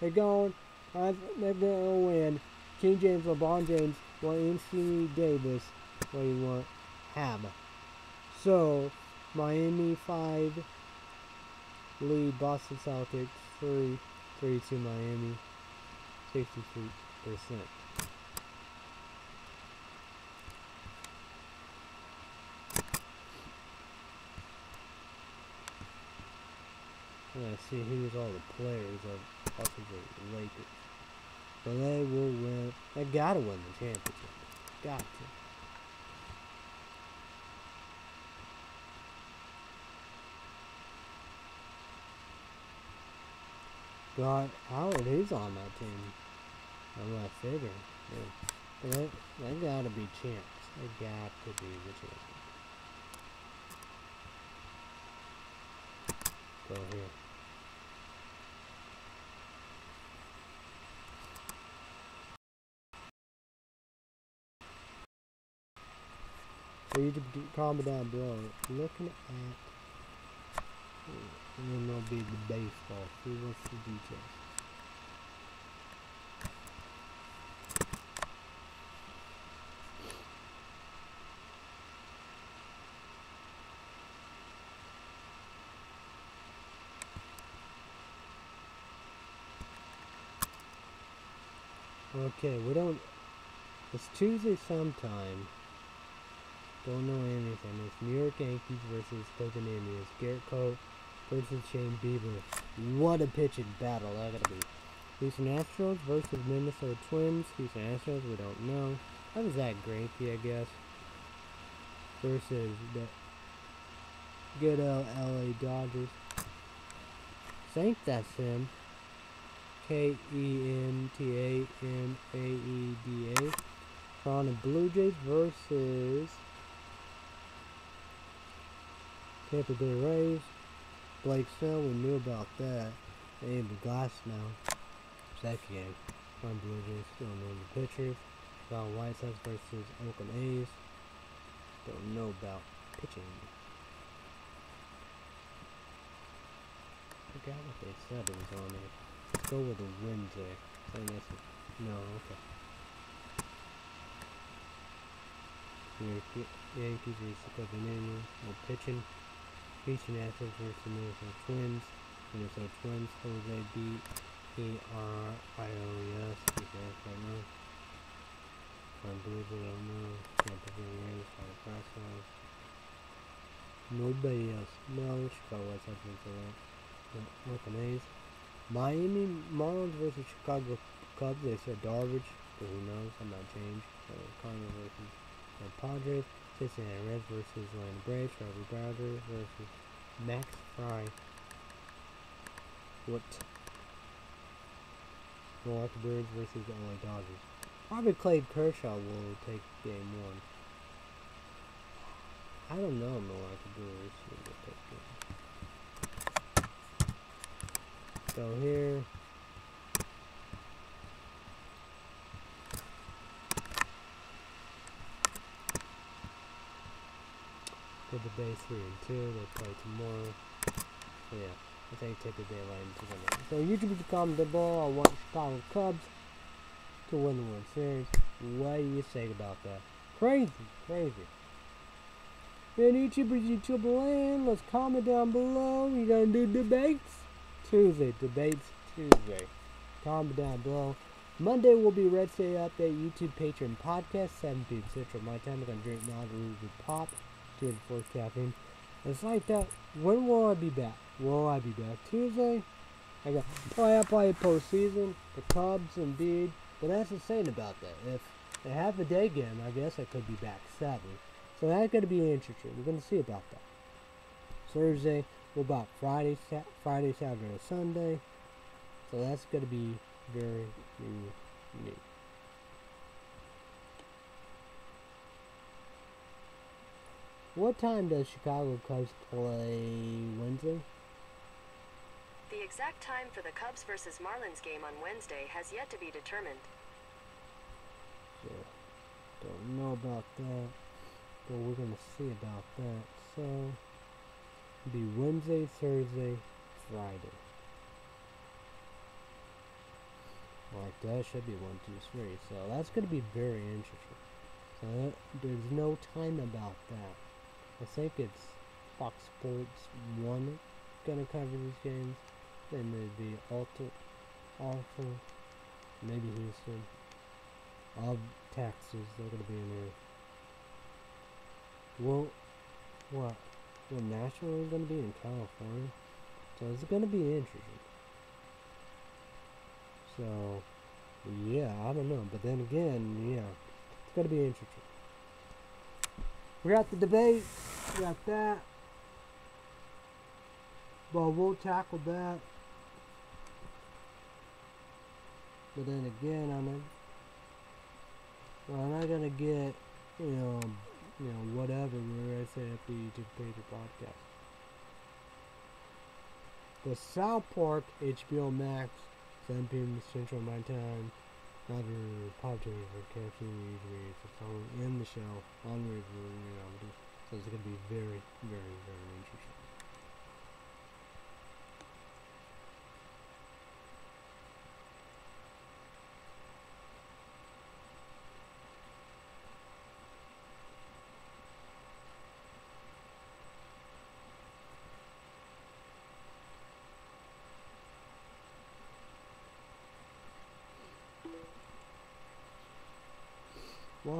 They're going, uh, they're going to win. King James, LeBron James, want Anthony Davis, what do you want? Have. So, Miami 5, lead Boston Celtics 3, 3 to Miami, 63%. Yeah, see here's all the players of the Lakers. But they will win. They gotta win the championship. Got to. God, Howard is on that team. I'm gonna figure. Yeah. They, they gotta be champs. They got to be the champs. Go here. So you can comment down below. Looking at, and then there'll be the baseball. See what's the details. Okay, we don't. It's Tuesday sometime. Don't know anything. It's New York Yankees versus Cleveland Indians. Gerrit Cole versus Shane Bieber. What a pitching battle that gotta be. Houston Astros versus Minnesota Twins. Houston Astros, we don't know. That was that Greinke, I guess. Versus the good old LA Dodgers. think that's him. K E N T A N A E D A. Toronto Blue Jays versus Tampa Bay Rays. Blake Snell, we knew about that. Abe Glass now. Second game. Toronto Blue Jays still know the pitchers. About White Sox versus Oakland A's. Don't know about pitching. I Forgot what they said it was on it. Let's go with the Wednesday. I think that's a, no, okay. Yankee- Yankees versus Cleveland Indians. No pitching. Houston Astros versus Minnesota Twins. Minnesota Twins. Jose B. E R I know. Fine Blues I don't know. Bay Rays. Crossroads. Nobody else. No, Chicago White Sox the Oakland A's. Miami Marlins versus Chicago Cubs. They said Darvish, but who knows? I'm not changed. So Cardinals versus the Padres. Cincinnati Reds versus Atlanta Braves. Trevor Bauer versus Max Fried. What? Milwaukee Brewers versus the LA Dodgers. Probably Clayton Kershaw will take game one. I don't know Milwaukee Brewers will take game. So here. Tampa day 3 and 2. They play tomorrow. So yeah, I think Tampa Bay Lions are gonna. So YouTube.com the ball. I want Chicago Cubs to win the World Series. What do you say about that? Crazy, crazy. Man, YouTubers, YouTube land. Let's comment down below. You gonna do debates? Tuesday, debates Tuesday. Comment down below. Monday will be Red State Update YouTube Patreon podcast, 7 p.m. Central. My time I'm gonna drink with Pop, 204 caffeine. It's like that. When will I be back? Will I be back? Tuesday? I got play play postseason, the Cubs Bede. But that's the saying about that. If they have a day game, I guess I could be back seven. So that's gonna be interesting. We're gonna see about that. Thursday, what about Friday, Sa- Friday, Saturday, Sunday? So that's gonna be very unique. What time does Chicago Cubs play Wednesday? The exact time for the Cubs versus Marlins game on Wednesday has yet to be determined. So, don't know about that, but we're gonna see about that. So, it'll be Wednesday, Thursday, Friday. Like that should be one, two, three. So that's gonna be very interesting. So there's no time about that. I think it's Fox Sports One gonna cover these games. Then there'd be Alta, Alpha, maybe Houston. All Texas, they're gonna be in there. Well, what? Well, Nashville is gonna be in California, so it's gonna be interesting. So, yeah, I don't know, but then again, yeah, it's gonna be interesting. We got the debate, we got that, but we'll tackle that. But then again, I'm not, well, I'm not gonna get, you know, um, you know, whatever where I say at the YouTube page or podcast. The South Park HBO Max, 7 p.m. Central My Time. Another podcast for KFC Reads It's on in the show on review reality. So it's gonna be very, very, very interesting.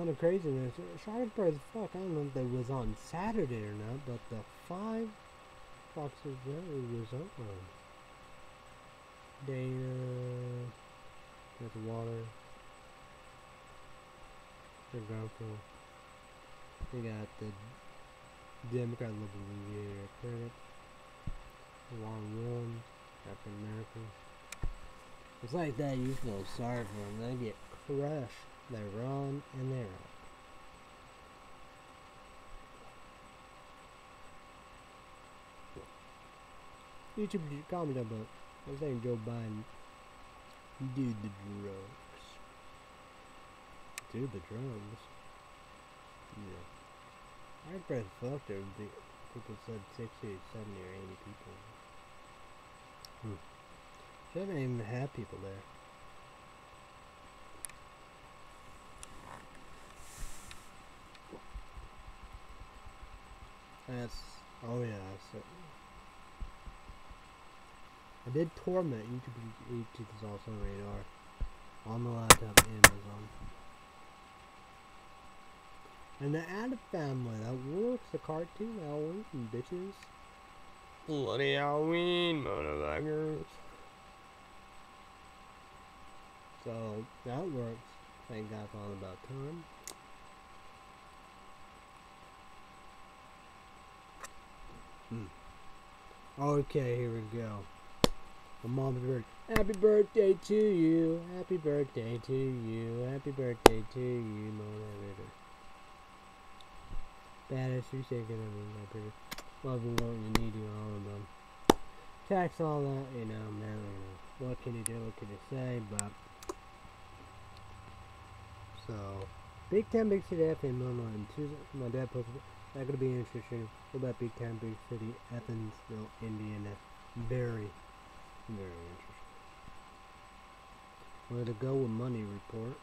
Lot of craziness. Sharksburg, fuck, I don't know if they was on Saturday or not, but the five foxes there was on. Dana, there's water. There's Garfield. We got the Democrat Liberal Year Credit. Long Williams, African American. It's like that, you feel sorry for them. They get crushed. They run and they run. YouTube comment down below. I was saying Joe Biden. Do the drugs. Do the drugs. Yeah. I press fuck there. the People said 60, 70, or 80 people. Hmm. Shouldn't even have people there. That's oh yeah. So I did torment YouTube. YouTube is also on radar on the laptop Amazon. And the Addams family that works the cartoon Halloween bitches. Bloody Halloween, motherfuckers. So that works. Thank God for all about time. Hmm. Okay, here we go. My mom's birthday. Happy birthday to you. Happy birthday to you. Happy birthday to you, mother. Baddest, you say good of me, my pretty. Love you, don't you need you, all of them. Tax all that, you know, man, you know. What can you do, what can you say, but. So, Big Ten, Big City, FM, and Tuesday, my dad posted that could be interesting. What about Big Ten, Big City, Evansville, Indiana? Very, very interesting. Where to go with money report.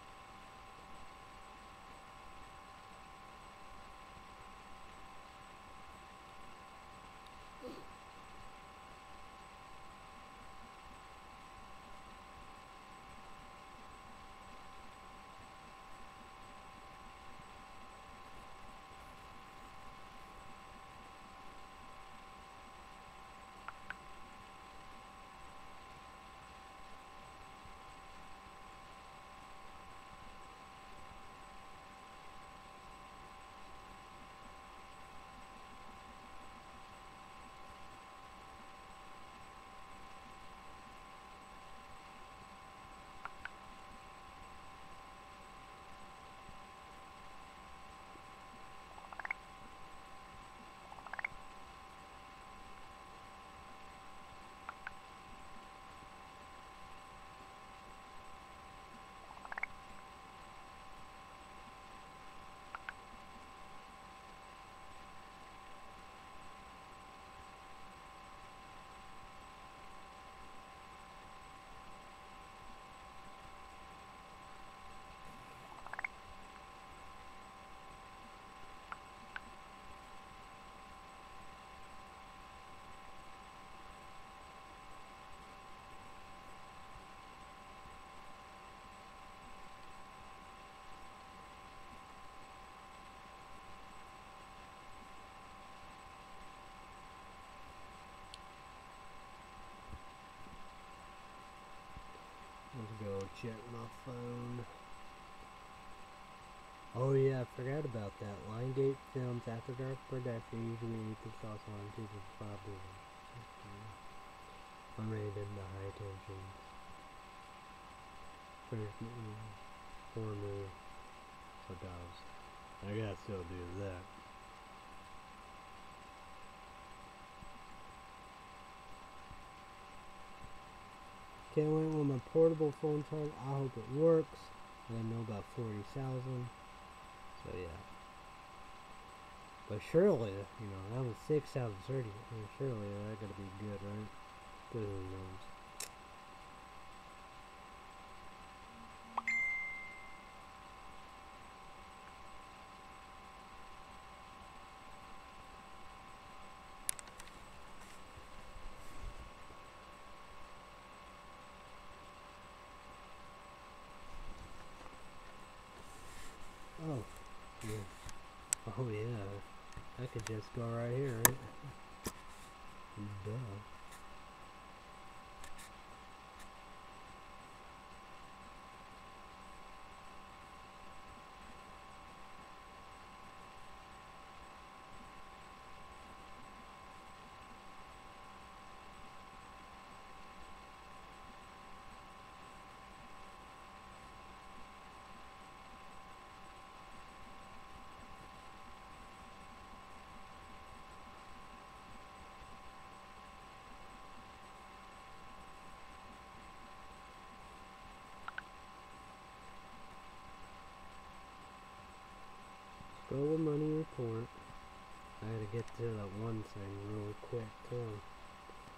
Let's go check my phone. Oh yeah, I forgot about that. Liongate Films After Dark production usually eat the sauce on two to five Unrated the high tension. First mm, horror movie. So dogs. I gotta still do that. Can't wait with my portable phone charge. I hope it works. I know about 40,000. So yeah. But surely, you know, that was 6 out of 30. I mean, surely that's going to be good, right? But who knows? Oh Oh yeah, I could just go right here, right? Duh. Go with money report. I had to get to that one thing real quick too.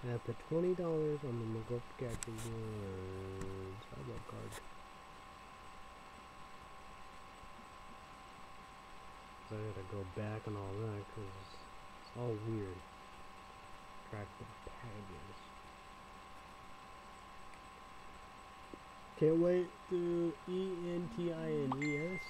I have the twenty dollars on the Gadget Words sidewalk card. So I gotta go back and all that because it's all weird. Track the packages. Can't wait to E N T I N E S.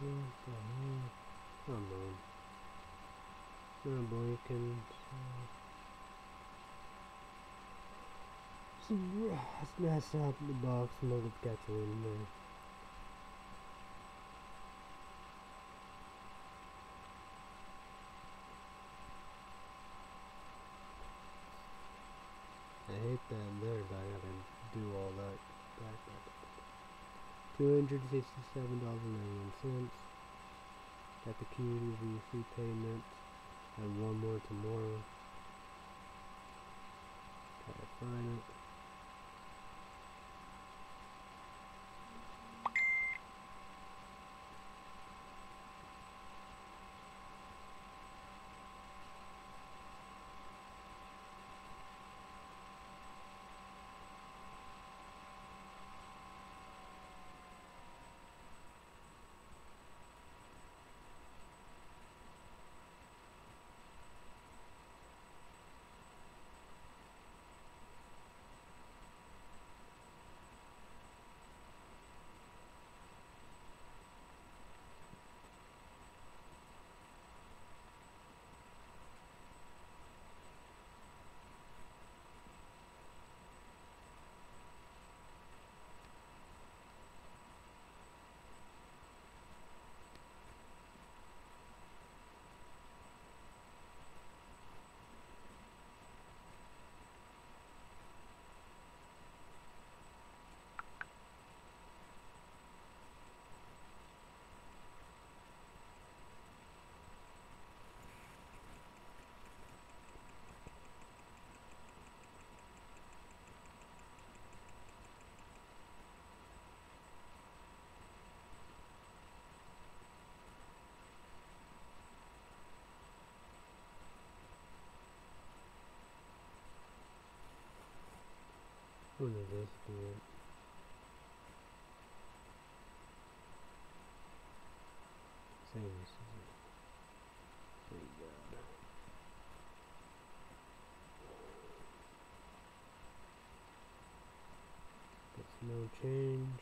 What the hell? Come on. Not blinking. Smash up the box, mother got you in there. I hate that there, but I gotta do all that back. Two hundred sixty-seven dollars and ninety-one cents. Got the community review free payment, and one more tomorrow. Gotta find it. This? Same as Thank. It's no change.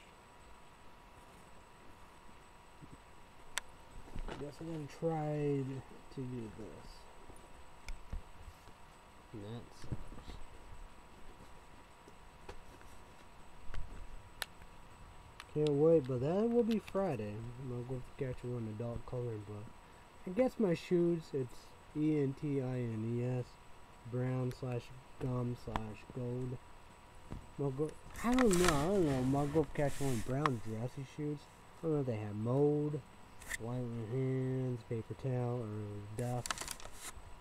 I guess I'm gonna try to do this. And that sucks. Can't wait, but that will be Friday. I'm gonna go catch one adult coloring book. I guess my shoes, it's E N T I N E S, brown slash gum slash gold. Go, I don't know, I don't know. I'll go catch one brown dressy shoes. I don't know if they have mold, white hands, paper towel, or dust.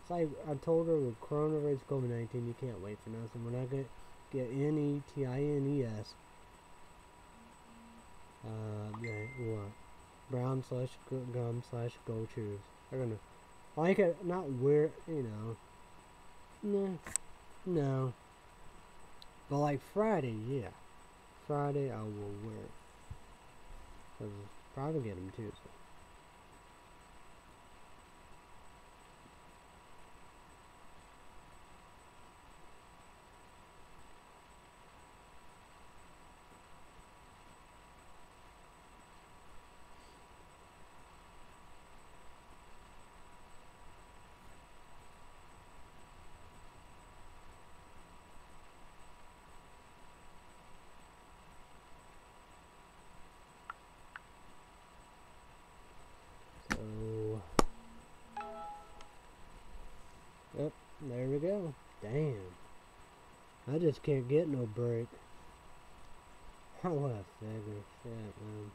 It's like I told her with coronavirus COVID 19, you can't wait for nothing. We're I get, get N E T I N E S, uh, what? Brown slash gum slash gold shoes. They're gonna like it, not wear, you know. No, no. But like Friday, yeah. Friday I will wear it. Cause probably get them Tuesday. So, yep, there we go. Damn. I just can't get no break. [LAUGHS] what a figure. Shit, man.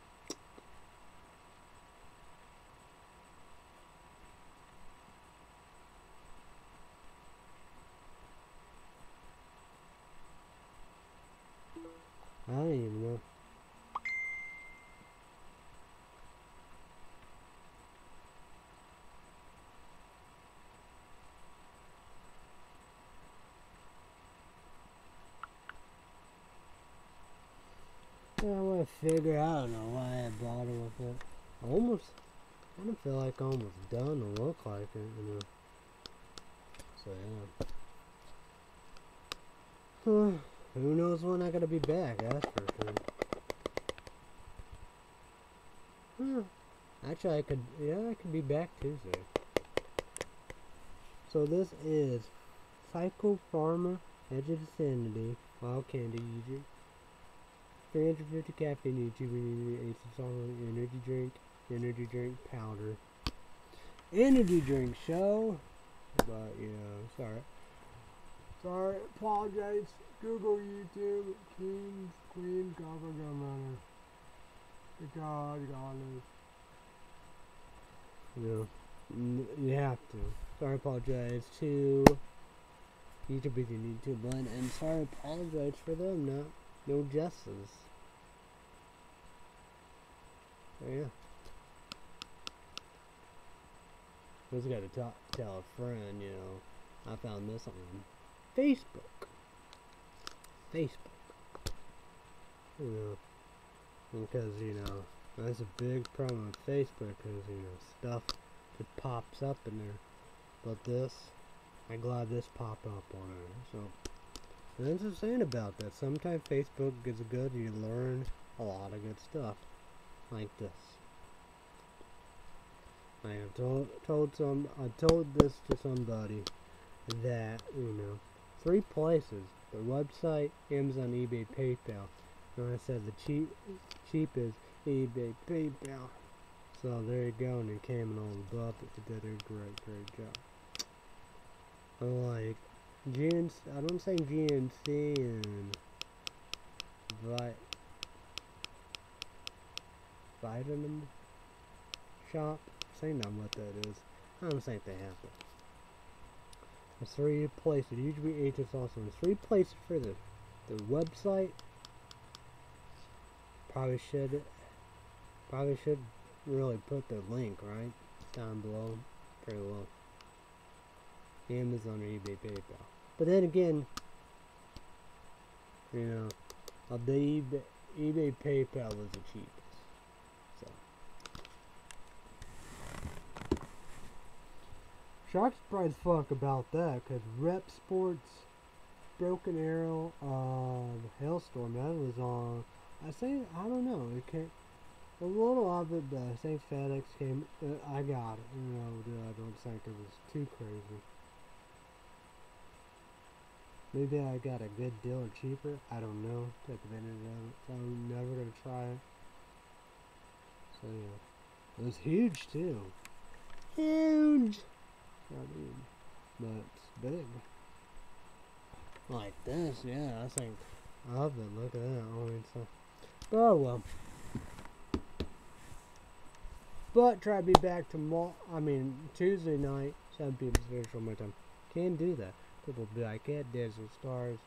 I don't even know. Yeah, Figure. I don't know why I bothered with it. I almost, I don't feel like I'm almost done to look like it, you know. So yeah. [SIGHS] Who knows when I gotta be back? That's for sure. Hmm. [SIGHS] Actually, I could. Yeah, I could be back Tuesday. So this is Psycho Pharma Edge of Sanity Wild Candy Egypt. 350 caffeine each eight solid energy drink, energy drink powder. Energy drink show. But yeah, sorry. Sorry, apologize. Google YouTube, Kings, Queen, Copper Gun Runner. God, God Yeah. N- You have to. Sorry, apologize to YouTube if you and sorry, apologize for them not no justice. Yeah. Just gotta talk, tell a friend, you know, I found this on Facebook. Facebook. You know, because, you know, that's a big problem with Facebook because, you know, stuff that pops up in there. But this, I'm glad this popped up on it. So, that's what I'm saying about that. Sometimes Facebook is good, you learn a lot of good stuff. Like this. I have told told some I told this to somebody that, you know, three places. The website, Amazon, eBay, PayPal. And I said the cheap cheapest eBay, PayPal. So there you go, and it came and all the above. It did a great, great job. Like GNC, I don't say GNC and Vi Vitamin Shoppe. Same not what that is. I don't think they have it. There's three places. Usually agents also. There's three places for the the website. Probably should probably should really put the link right down below, pretty well. Amazon or eBay, PayPal. But then again, you know, the eBay, eBay PayPal was the cheapest. So. Shocked surprised fuck about that, because Repp Sports, Broken Arrow, uh, Hailstorm, that was on, I say, I don't know, it can't, a little of it, but I think FedEx came. Uh, I got it. You know, I don't think it was too crazy. Maybe I got a good deal or cheaper. I don't know. Take advantage of it. So I'm never gonna try it. So yeah, it was huge too. Huge. I mean, but it's big. Like this, yeah. I think of it. Look at that. I mean, so. Oh well. But try to be back tomorrow. I mean Tuesday night, 7 p.m. Central my time. Can't do that. People be like, yeah, Desert Stars,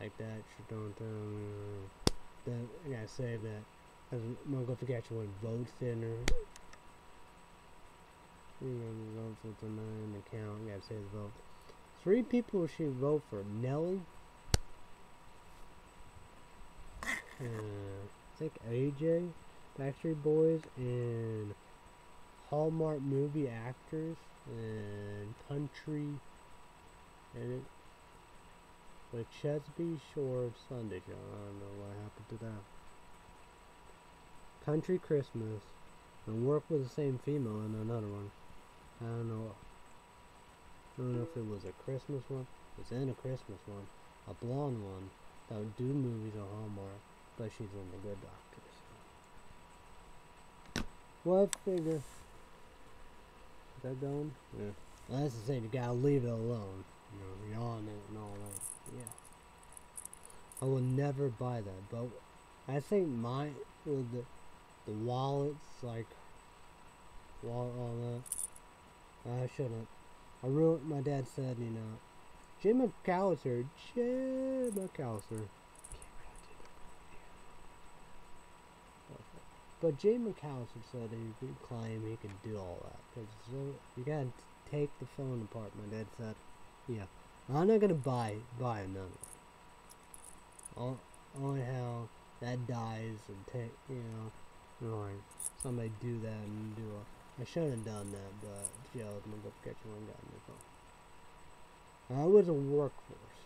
like that. Shit don't. Um, that I gotta save that. I'm not gonna go forget you want vote center. Know, votes with the nine account. Save the vote. Three people should vote for Nelly. Uh, I think AJ, Backstreet Boys, and Hallmark movie actors and country and it Chesby Shore Sunday show. I don't know what happened to that. Country Christmas and work with the same female in another one. I don't know. I don't know if it was a Christmas one. It's in a Christmas one. A blonde one that would do movies on Hallmark, but she's in the Good Doctor. So. What figure? Is that going? Yeah. Well, that's the thing, you gotta leave it alone. You know, yawn it and all that. Yeah. I will never buy that, but I think my the the wallets like wallet all that. I shouldn't. I ruined my dad said, you know, Jim McAllister, Jim McAllister. But Jim McAllister said he could claim he could do all that. Cause so you gotta take the phone apart. My dad said, "Yeah, I'm not gonna buy buy another one. Only how that dies and take you know, like somebody do that and do a. I shouldn't have done that, but was gonna go catch one got in the phone. I was a workforce,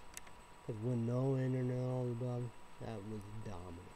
cause with no internet all above, that was dominant.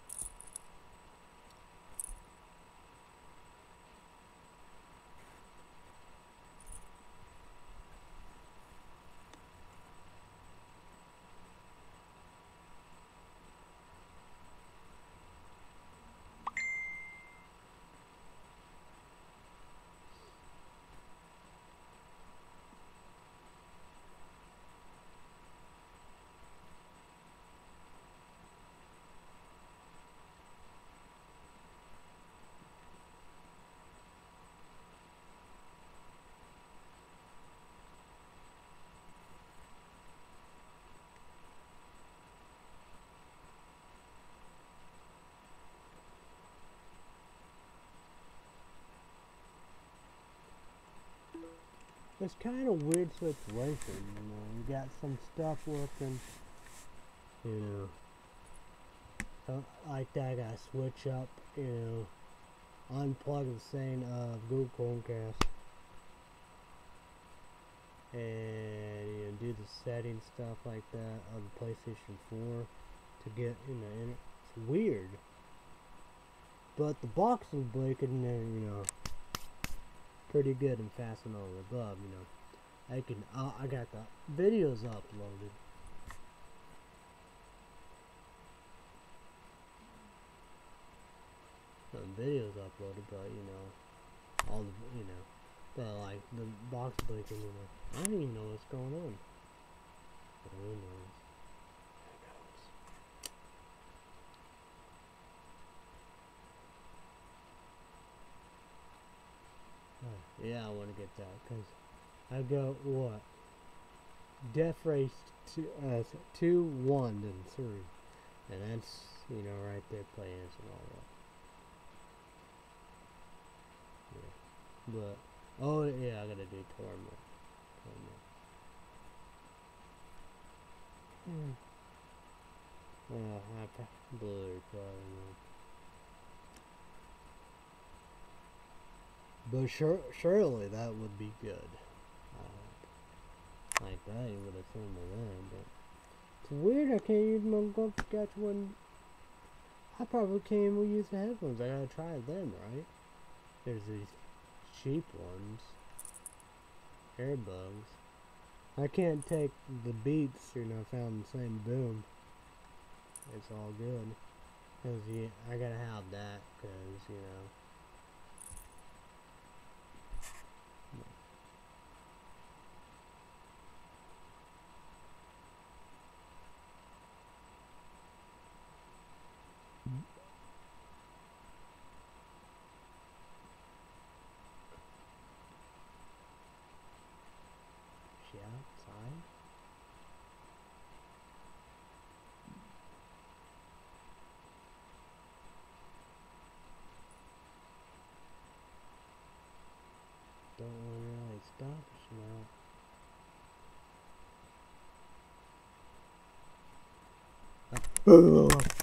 It's kind of weird situation, you know. You got some stuff working, you know. So, like that, I gotta switch up, you know, unplug the thing of Google Chromecast, and you know, do the setting stuff like that on the PlayStation 4 to get, you know, in it. It's weird. But the box is blinking and, you know, pretty good and fast and all the above, you know. I can, uh, I got the videos uploaded. Some videos uploaded, but you know, all the, you know, but like the box blinking, you know, I don't even know what's going on. But who knows? Yeah, I want to get that because I go what? Death race two, uh, two, one, and three, and that's you know right there playing and all that. Yeah, but oh yeah, I gotta do torment. torment. Hmm. Uh, I blue probably. But sure, surely that would be good. Uh, like that, you would have seen me then. But it's weird. I can't even go to catch one. I probably can't even use the headphones. I gotta try them, right? There's these cheap ones. Airbugs. I can't take the beats, you know, found the same boom. It's all good. Cause yeah, I gotta have that, cause, you know. Oh.